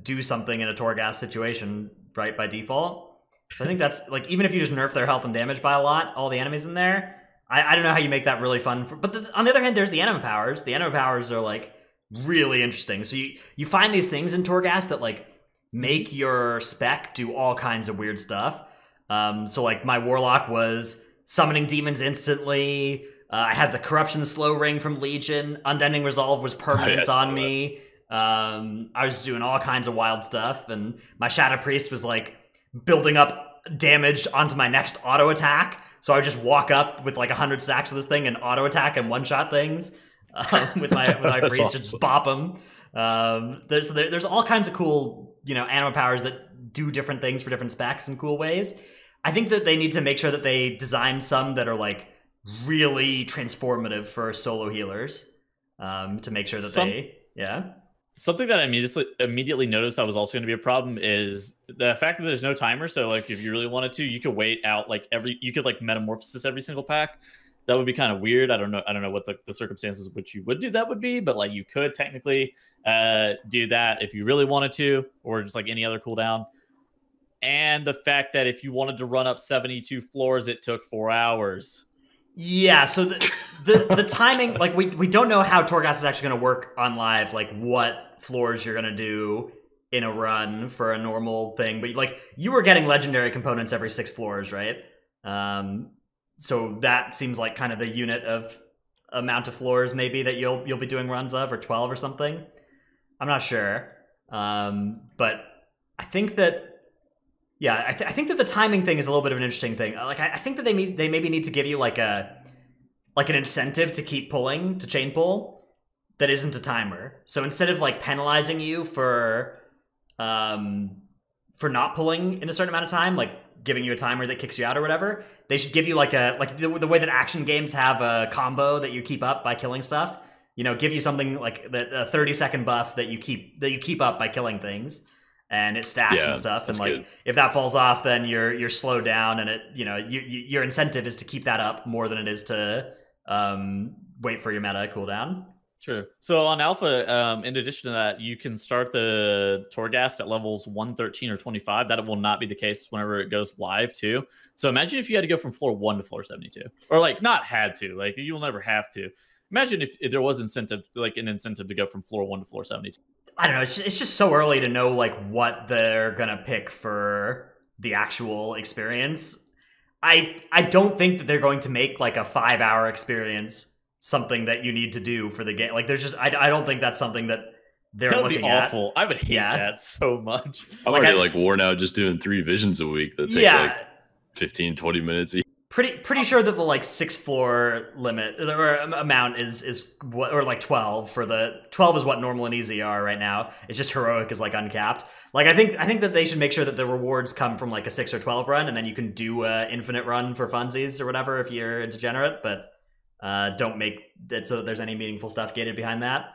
[SPEAKER 1] do something in a Torghast situation, right, by default. So I think that's like even if you just nerf their health and damage by a lot, all the enemies in there. I, I don't know how you make that really fun. For, but the, on the other hand, there's the anima powers. The anima powers are like really interesting. So you you find these things in Torghast that like make your spec do all kinds of weird stuff. Um, so like my warlock was summoning demons instantly. Uh, I had the corruption slow ring from Legion. Unending Resolve was permanent on me. Um, I was doing all kinds of wild stuff, and my Shadow Priest was like building up damage onto my next auto attack. So I would just walk up with like hundred stacks of this thing and auto attack and one shot things um, with my with my priest,
[SPEAKER 3] awesome.
[SPEAKER 1] just bop them. Um, there's there, there's all kinds of cool you know anima powers that do different things for different specs in cool ways. I think that they need to make sure that they design some that are like really transformative for solo healers um, to make sure that
[SPEAKER 2] Some-
[SPEAKER 1] they yeah
[SPEAKER 2] Something that I immediately immediately noticed that was also going to be a problem is the fact that there's no timer. So like if you really wanted to, you could wait out like every you could like metamorphosis every single pack. That would be kind of weird. I don't know. I don't know what the, the circumstances which you would do that would be, but like you could technically uh, do that if you really wanted to, or just like any other cooldown. And the fact that if you wanted to run up 72 floors, it took four hours.
[SPEAKER 1] Yeah, so the the, the timing, like we we don't know how Torghast is actually going to work on live, like what floors you're going to do in a run for a normal thing. But like you were getting legendary components every six floors, right? Um, so that seems like kind of the unit of amount of floors maybe that you'll you'll be doing runs of, or twelve or something. I'm not sure, um, but I think that yeah, I, th- I think that the timing thing is a little bit of an interesting thing. Uh, Like, I, I think that they may- they maybe need to give you like a like an incentive to keep pulling to chain pull that isn't a timer. So instead of like penalizing you for um for not pulling in a certain amount of time, like giving you a timer that kicks you out or whatever, they should give you like a like the, the way that action games have a combo that you keep up by killing stuff. You know, give you something like the, a thirty second buff that you keep that you keep up by killing things, and it stacks
[SPEAKER 3] Yeah,
[SPEAKER 1] and stuff. And like
[SPEAKER 3] good.
[SPEAKER 1] if that falls off, then you're you're slowed down, and it you know you, you, your incentive is to keep that up more than it is to um, wait for your meta cooldown.
[SPEAKER 2] True. So on Alpha, um, in addition to that, you can start the Torghast at levels 113 or 25. That will not be the case whenever it goes live, too. So imagine if you had to go from floor 1 to floor 72. Or, like, not had to. Like, you'll never have to. Imagine if, if there was incentive, like an incentive to go from floor 1 to floor 72.
[SPEAKER 1] I don't know. It's just, it's just so early to know like what they're gonna pick for the actual experience. I I don't think that they're going to make like a five hour experience something that you need to do for the game. Like there's just I, I don't think that's something that they're
[SPEAKER 2] That would
[SPEAKER 1] looking
[SPEAKER 2] be
[SPEAKER 1] at.
[SPEAKER 2] awful. I would hate
[SPEAKER 1] Yeah.
[SPEAKER 2] that so much.
[SPEAKER 3] I'm
[SPEAKER 1] Like,
[SPEAKER 3] already
[SPEAKER 1] I-
[SPEAKER 3] like worn out just doing three visions a week that take
[SPEAKER 1] yeah,
[SPEAKER 3] like 15, 20 minutes each.
[SPEAKER 1] pretty pretty sure that the like six floor limit or amount is is what or like 12 for the 12 is what normal and easy are right now it's just heroic is like uncapped like i think i think that they should make sure that the rewards come from like a 6 or 12 run and then you can do a infinite run for funsies or whatever if you're a degenerate but uh, don't make that so that there's any meaningful stuff gated behind that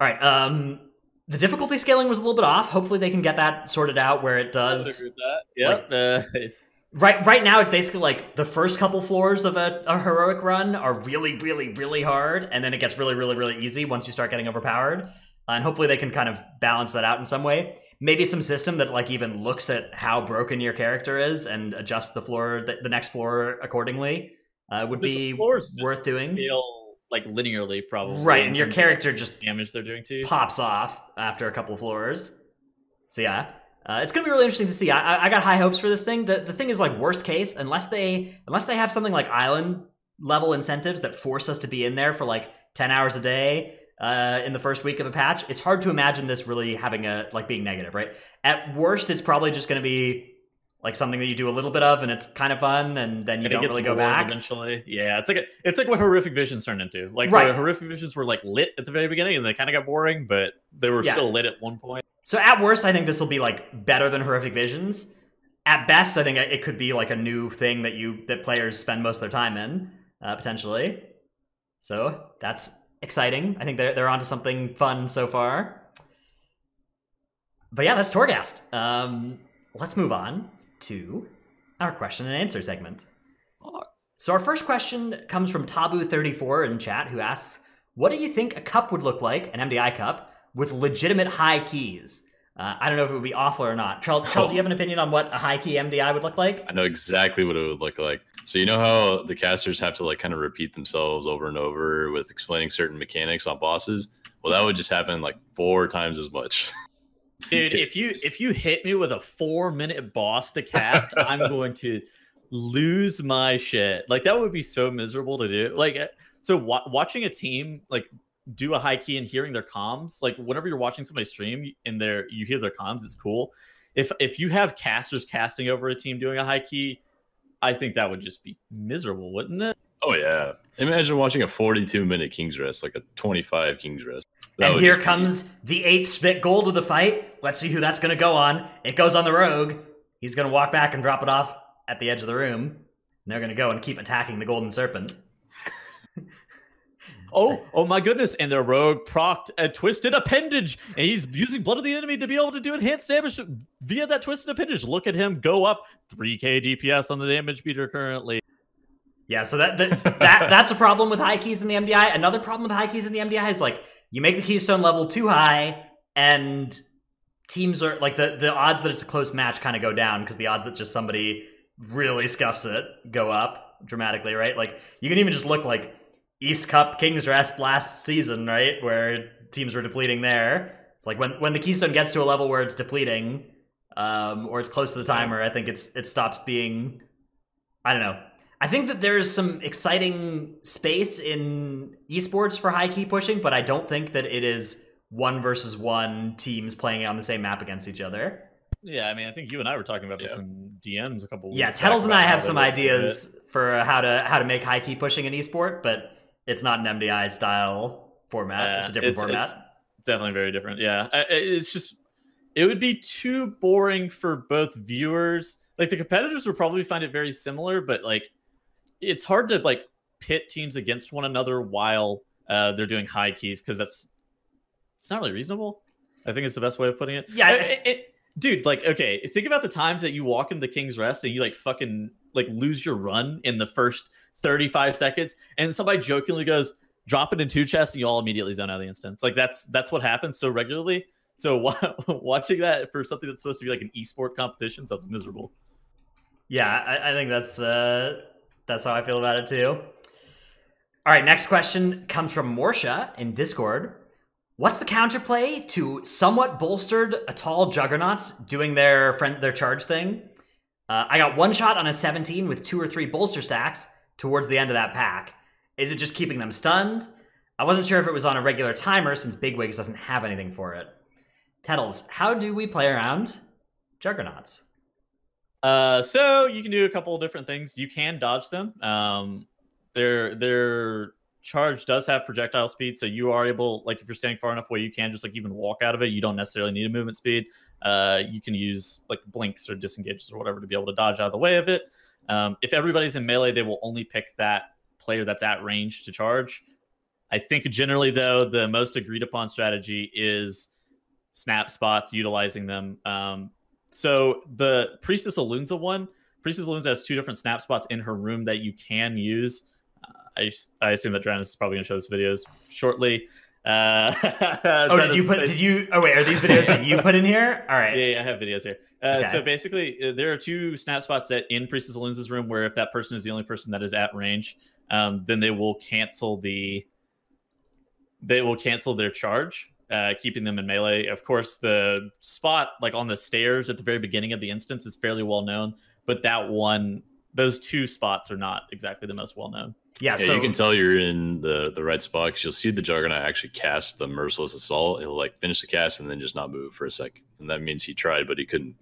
[SPEAKER 1] all right um the difficulty scaling was a little bit off hopefully they can get that sorted out where it does
[SPEAKER 2] agree with that. Yep. uh,
[SPEAKER 1] Right, right now it's basically like the first couple floors of a, a heroic run are really, really, really hard, and then it gets really, really, really easy once you start getting overpowered. And hopefully they can kind of balance that out in some way. Maybe some system that like even looks at how broken your character is and adjusts the floor, the, the next floor accordingly, uh, would be worth doing.
[SPEAKER 2] Scale, like linearly, probably.
[SPEAKER 1] right. And your character just
[SPEAKER 2] damage they're doing to you.
[SPEAKER 1] pops off after a couple floors. So yeah, uh, it's gonna be really interesting to see. I, I- got high hopes for this thing. The the thing is like worst case, unless they unless they have something like island level incentives that force us to be in there for like ten hours a day uh, in the first week of a patch, it's hard to imagine this really having a like being negative, right? At worst, it's probably just gonna be like something that you do a little bit of and it's kind of fun, and then you
[SPEAKER 2] and
[SPEAKER 1] don't really go back.
[SPEAKER 2] eventually. Yeah, it's like a, it's like what horrific visions turned into. Like
[SPEAKER 1] Right.
[SPEAKER 2] the horrific visions were like lit at the very beginning, and they kind of got boring, but they were
[SPEAKER 1] Yeah.
[SPEAKER 2] still lit at one point.
[SPEAKER 1] So at worst, I think this will be like better than horrific visions. At best, I think it could be like a new thing that you that players spend most of their time in, uh, potentially. So that's exciting. I think they're they're onto something fun so far. But yeah, that's Torghast. Um, let's move on to our question and answer segment. So our first question comes from Tabu34 in chat, who asks, "What do you think a cup would look like, an MDI cup, with legitimate high keys?" Uh, I don't know if it would be awful or not. Charles, Charles, do you have an opinion on what a high key MDI would look like?
[SPEAKER 3] I know exactly what it would look like. So you know how the casters have to like kind of repeat themselves over and over with explaining certain mechanics on bosses? Well, that would just happen like four times as much.
[SPEAKER 2] Dude, if you if you hit me with a four minute boss to cast, I'm going to lose my shit. Like that would be so miserable to do. Like uh, so, wa- watching a team like do a high key and hearing their comms, like whenever you're watching somebody stream and they you hear their comms, it's cool. If if you have casters casting over a team doing a high key, I think that would just be miserable, wouldn't it?
[SPEAKER 3] Oh yeah. Imagine watching a 42 minute King's Rest, like a 25 King's Rest.
[SPEAKER 1] And here comes the eighth spit gold of the fight. Let's see who that's going to go on. It goes on the rogue. He's going to walk back and drop it off at the edge of the room. And they're going to go and keep attacking the golden serpent.
[SPEAKER 2] Oh, oh my goodness! And the rogue procced a twisted appendage, and he's using blood of the enemy to be able to do enhanced damage via that twisted appendage. Look at him go up 3k DPS on the damage meter currently.
[SPEAKER 1] Yeah, so that, that that that's a problem with high keys in the MDI. Another problem with high keys in the MDI is like you make the keystone level too high, and teams are like the the odds that it's a close match kind of go down because the odds that just somebody really scuffs it go up dramatically, right? Like you can even just look like East Cup King's Rest last season, right, where teams were depleting there. It's like when when the keystone gets to a level where it's depleting, um, or it's close to the timer, I think it's it stops being. I don't know. I think that there's some exciting space in esports for high key pushing, but I don't think that it is one versus one teams playing on the same map against each other.
[SPEAKER 2] Yeah, I mean, I think you and I were talking about this
[SPEAKER 3] Yeah.
[SPEAKER 2] in DMs a couple.
[SPEAKER 1] Yeah,
[SPEAKER 2] weeks back
[SPEAKER 1] Tettles and I have some
[SPEAKER 2] looked into it.
[SPEAKER 1] ideas for how to how to make high key pushing in esport, but it's not an MDI style format.
[SPEAKER 2] Yeah,
[SPEAKER 1] it's a different
[SPEAKER 2] it's-
[SPEAKER 1] format.
[SPEAKER 2] it's definitely very different. Yeah, I- I- it's just it would be too boring for both viewers. Like the competitors would probably find it very similar, but like it's hard to like pit teams against one another while uh, they're doing high keys because that's it's not really reasonable. I think it's the best way of putting it.
[SPEAKER 1] Yeah,
[SPEAKER 2] Uh,
[SPEAKER 1] I-
[SPEAKER 2] it- it- dude. Like, okay, think about the times that you walk into the King's Rest and you like fucking like lose your run in the first thirty-five seconds, and somebody jokingly goes, "Drop it in two chests," and you all immediately zone out of the instance. Like that's that's what happens so regularly. So watching that for something that's supposed to be like an esport competition sounds miserable.
[SPEAKER 1] Yeah, I, I think that's uh, that's how I feel about it too. All right, next question comes from Morsha in Discord. What's the counterplay to somewhat bolstered a tall juggernauts doing their friend their charge thing? Uh, I got one shot on a 17 with two or three bolster stacks towards the end of that pack. Is it just keeping them stunned? I wasn't sure if it was on a regular timer since Bigwigs doesn't have anything for it. Tettles, how do we play around juggernauts?
[SPEAKER 2] Uh, so you can do a couple of different things. You can dodge them. Um, their their charge does have projectile speed, so you are able, like, if you're standing far enough away, you can just like even walk out of it. You don't necessarily need a movement speed. Uh, you can use like blinks or disengages or whatever to be able to dodge out of the way of it. Um, if everybody's in melee, they will only pick that player that's at range to charge. I think generally, though, the most agreed upon strategy is snap spots, utilizing them. Um, so the Priestess Alunza one, Priestess Alunza has two different snap spots in her room that you can use. Uh, I, I assume that Dratnos is probably going to show us videos shortly. Uh,
[SPEAKER 1] Oh, did you put? Did you? Oh wait, are these videos that you put in here? All right.
[SPEAKER 2] Yeah, yeah, I have videos here. Uh,
[SPEAKER 1] Okay.
[SPEAKER 2] So basically, uh, there are two snap spots that in Priestess Alunza's room where if that person is the only person that is at range, um, then they will cancel the. They will cancel their charge, uh, keeping them in melee. Of course, the spot like on the stairs at the very beginning of the instance is fairly well known, but that one, those two spots are not exactly the most well known.
[SPEAKER 1] Yeah.
[SPEAKER 3] Yeah,
[SPEAKER 1] so
[SPEAKER 3] you can tell you're in the the right spot because you'll see the Juggernaut actually cast the Merciless Assault. He'll like finish the cast and then just not move for a sec, and that means he tried but he couldn't.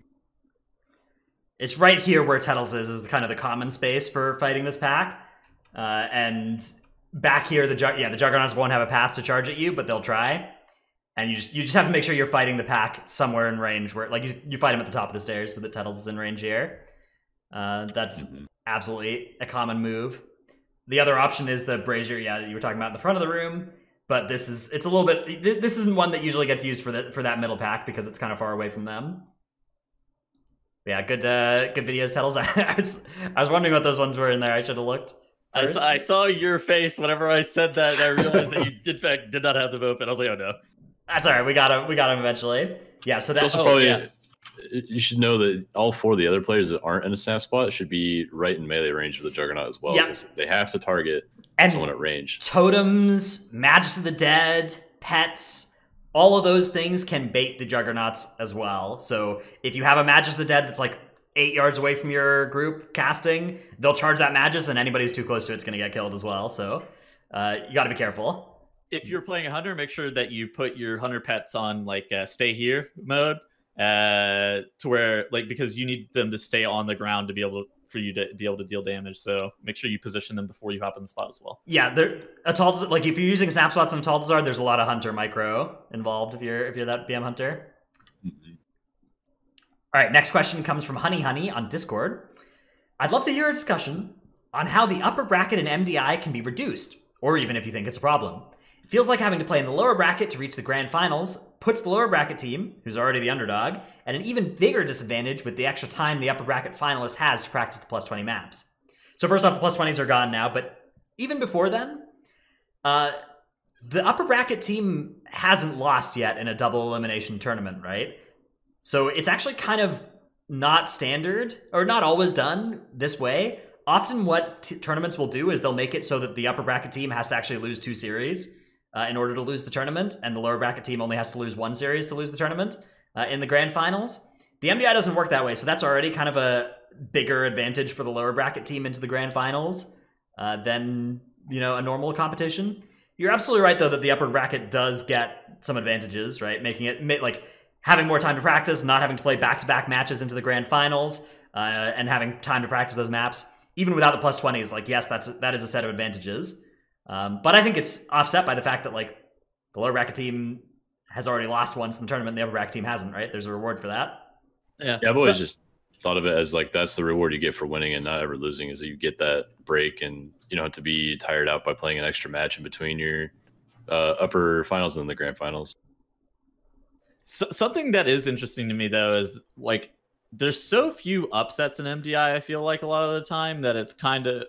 [SPEAKER 1] it's right here where Tettles is, is kind of the common space for fighting this pack. Uh, and back here, the jug- yeah, the Juggernauts won't have a path to charge at you, but they'll try. And you just you just have to make sure you're fighting the pack somewhere in range where like you, you fight him at the top of the stairs so that Tettles is in range here. Uh, that's
[SPEAKER 3] Mhm.
[SPEAKER 1] absolutely a common move. The other option is the brazier, yeah, that you were talking about in the front of the room. But this is it's a little bit. th- This isn't one that usually gets used for the, for that middle pack because it's kind of far away from them. Yeah, good uh, good videos, Tettles. I was I was wondering what those ones were in there. I should have looked.
[SPEAKER 2] I saw, I saw your face whenever I said that, and I realized that you did in fact did not have them open. I was like, oh no.
[SPEAKER 1] That's all right. We got him. We got him eventually. Yeah. So that's
[SPEAKER 3] also
[SPEAKER 2] oh,
[SPEAKER 3] probably
[SPEAKER 2] yeah.
[SPEAKER 3] you should know that all four of the other players that aren't in a snap spot should be right in melee range of the Juggernaut as well.
[SPEAKER 1] Yep.
[SPEAKER 3] They have to target
[SPEAKER 1] And
[SPEAKER 3] someone at range.
[SPEAKER 1] totems, Magus of the Dead, pets, all of those things can bait the Juggernauts as well. So if you have a Magus of the Dead that's like eight yards away from your group casting, they'll charge that Magus, and anybody who's too close to it's going to get killed as well. So uh, you got to be careful.
[SPEAKER 2] If you're playing a hunter, make sure that you put your hunter pets on like uh, stay here mode, uh, to where like because you need them to stay on the ground to be able to for you to be able to deal damage. So make sure you position them before you hop in the spot as well.
[SPEAKER 1] Yeah, there a tall like if you're using snap spots on Atal'Dazar, there's a lot of hunter micro involved if you're if you're that BM hunter.
[SPEAKER 3] Mhm.
[SPEAKER 1] All right, next question comes from Honey Honey on Discord. I'd love to hear a discussion on how the upper bracket in MDI can be reduced, or even if you think it's a problem. Feels like having to play in the lower bracket to reach the grand finals puts the lower bracket team, who's already the underdog, at an even bigger disadvantage with the extra time the upper bracket finalist has to practice the plus 20 maps. So first off, the plus 20s are gone now, but even before then, uh, the upper bracket team hasn't lost yet in a double elimination tournament, right? So it's actually kind of not standard or not always done this way. Often, what t- tournaments will do is they'll make it so that the upper bracket team has to actually lose two series uh, in order to lose the tournament, and the lower bracket team only has to lose one series to lose the tournament uh, in the grand finals. The MDI doesn't work that way, so that's already kind of a bigger advantage for the lower bracket team into the grand finals uh, than you know a normal competition. You're absolutely right though that the upper bracket does get some advantages, right? Making it like having more time to practice, not having to play back-to-back matches into the grand finals, uh, and having time to practice those maps, even without the plus twenties. Like, yes, that's that is a set of advantages. Um, but I think it's offset by the fact that like the lower bracket team has already lost once in the tournament, and the upper bracket team hasn't. Right? There's a reward for that.
[SPEAKER 2] Yeah,
[SPEAKER 3] Yeah, I've always
[SPEAKER 2] So-
[SPEAKER 3] just thought of it as like that's the reward you get for winning and not ever losing is that you get that break and you don't have to be tired out by playing an extra match in between your uh, upper finals and the grand finals.
[SPEAKER 2] So, something that is interesting to me though is like there's so few upsets in MDI. I feel like a lot of the time that it's kind of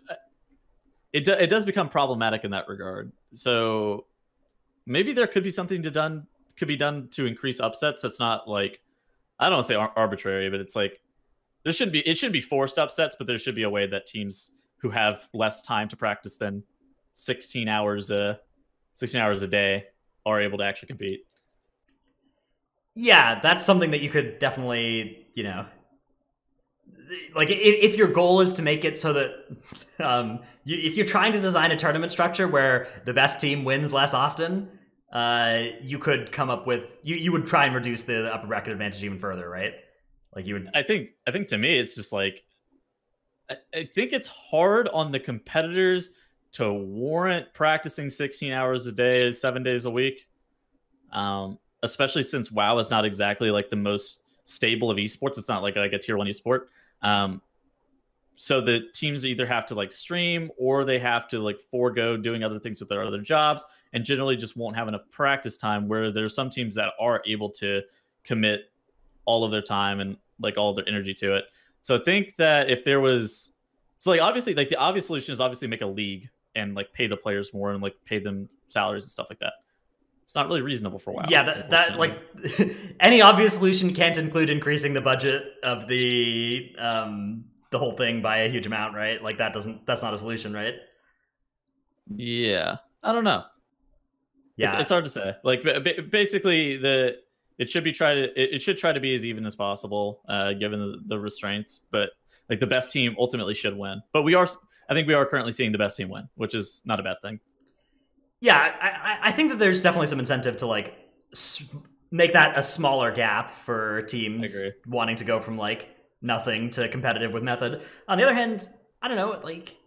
[SPEAKER 2] it do, it does become problematic in that regard. So maybe there could be something to done could be done to increase upsets. That's not like I don't want to say ar- arbitrary, but it's like there shouldn't be it shouldn't be forced upsets, but there should be a way that teams who have less time to practice than 16 hours a 16 hours a day are able to actually compete.
[SPEAKER 1] Yeah, that's something that you could definitely, you know, like if, your goal is to make it so that um, you, if you're trying to design a tournament structure where the best team wins less often, uh, you could come up with you you would try and reduce the upper bracket advantage even further, right? Like you would.
[SPEAKER 2] I think I think to me it's just like I, I think it's hard on the competitors to warrant practicing 16 hours a day, seven days a week. Um, especially since WoW is not exactly like the most stable of esports. It's not like like a tier one esport. Um, so the teams either have to like stream or they have to like forego doing other things with their other jobs and generally just won't have enough practice time where there's some teams that are able to commit all of their time and like all their energy to it. So I think that if there was so like obviously like the obvious solution is obviously make a league and like pay the players more and like pay them salaries and stuff like that. It's not really reasonable for a while.
[SPEAKER 1] yeah, that, that like any obvious solution can't include increasing the budget of the um the whole thing by a huge amount, right? Like that doesn't that's not a solution, right?
[SPEAKER 2] Yeah. I don't know.
[SPEAKER 1] Yeah,
[SPEAKER 2] It's, it's hard to say. Like ba- ba- basically the it should be try to it, it should try to be as even as possible uh given the, the restraints, but like the best team ultimately should win. But we are I think we are currently seeing the best team win, which is not a bad thing.
[SPEAKER 1] Yeah, I, I- think that there's definitely some incentive to like make that a smaller gap for teams wanting to go from like nothing to competitive with method. On the other hand, I don't know, like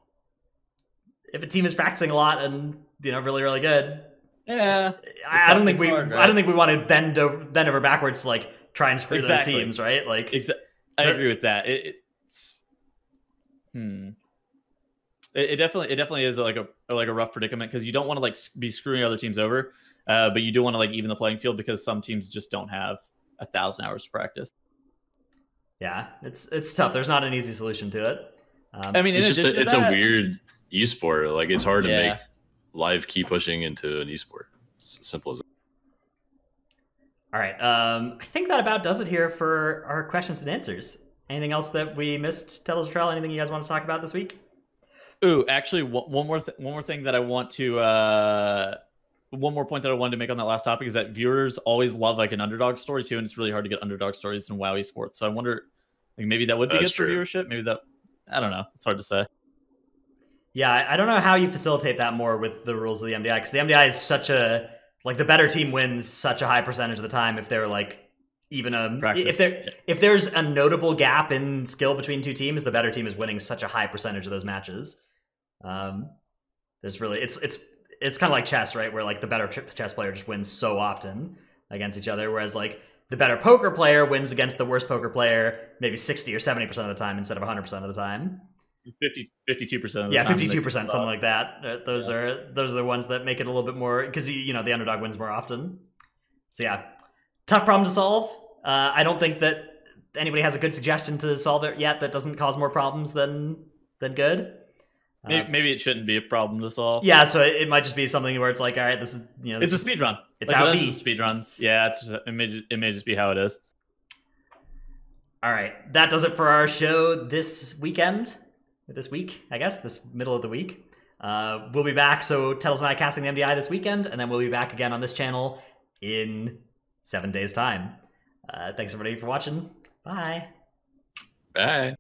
[SPEAKER 1] if a team is practicing a lot and you know really really good,
[SPEAKER 2] Yeah.
[SPEAKER 1] I, I don't think we
[SPEAKER 2] hard,
[SPEAKER 1] I don't think we want to bend over bend over backwards to like try and screw
[SPEAKER 2] Exactly.
[SPEAKER 1] those teams, right? Like
[SPEAKER 2] Exa- I agree with that. It, it's hmm. It, it definitely it definitely is like a like a rough predicament because you don't want to like be screwing other teams over, uh, but you do want to like even the playing field because some teams just don't have a thousand hours to practice.
[SPEAKER 1] yeah, it's it's tough. There's not an easy solution to it. Um,
[SPEAKER 2] I mean,
[SPEAKER 3] It's just a, it's
[SPEAKER 2] that-
[SPEAKER 3] a weird esport. Like it's hard to make live key pushing into an esport. It's simple as that.
[SPEAKER 1] All right. Um, I think that about does it here for our questions and answers. Anything else that we missed, Tell us, Trell? Anything you guys want to talk about this week?
[SPEAKER 2] Ooh, actually, one more th- one more thing that I want to uh, one more point that I wanted to make on that last topic is that viewers always love like an underdog story too, and it's really hard to get underdog stories in WoW esports. So I wonder, like maybe that would be
[SPEAKER 3] That's
[SPEAKER 2] good for viewership. Maybe that I don't know. It's hard to say.
[SPEAKER 1] Yeah, I don't know how you facilitate that more with the rules of the MDI because the MDI is such a like the better team wins such a high percentage of the time if they're like even a
[SPEAKER 2] Practice.
[SPEAKER 1] if there if there's a notable gap in skill between two teams, the better team is winning such a high percentage of those matches. Um, there's really it's it's it's kind of like chess, right? Where like the better chess player just wins so often against each other, whereas like the better poker player wins against the worst poker player maybe 60 or 70 percent of the time instead of 100 percent of the time.
[SPEAKER 2] 52 percent.
[SPEAKER 1] Yeah, fifty-two percent, something like that. Uh, Those are those are the ones that make it a little bit more because you, you know the underdog wins more often. So yeah, tough problem to solve. Uh, I don't think that anybody has a good suggestion to solve it yet that doesn't cause more problems than than good. Uh,
[SPEAKER 2] Maybe, maybe it shouldn't be a problem to solve.
[SPEAKER 1] yeah, so it, it might just be something where it's like, all right, this is you know,
[SPEAKER 2] it's a speed run.
[SPEAKER 1] It's
[SPEAKER 2] like,
[SPEAKER 1] how
[SPEAKER 2] the
[SPEAKER 1] it
[SPEAKER 2] rest of the speed runs. Yeah, it's just, it may ju- it may just be how it is.
[SPEAKER 1] All right, that does it for our show this weekend. This week, I guess, this middle of the week. Uh, we'll be back. So Tettles and I casting the MDI this weekend, and then we'll be back again on this channel in seven days' time. Uh, thanks everybody for watching. Bye.
[SPEAKER 3] Bye.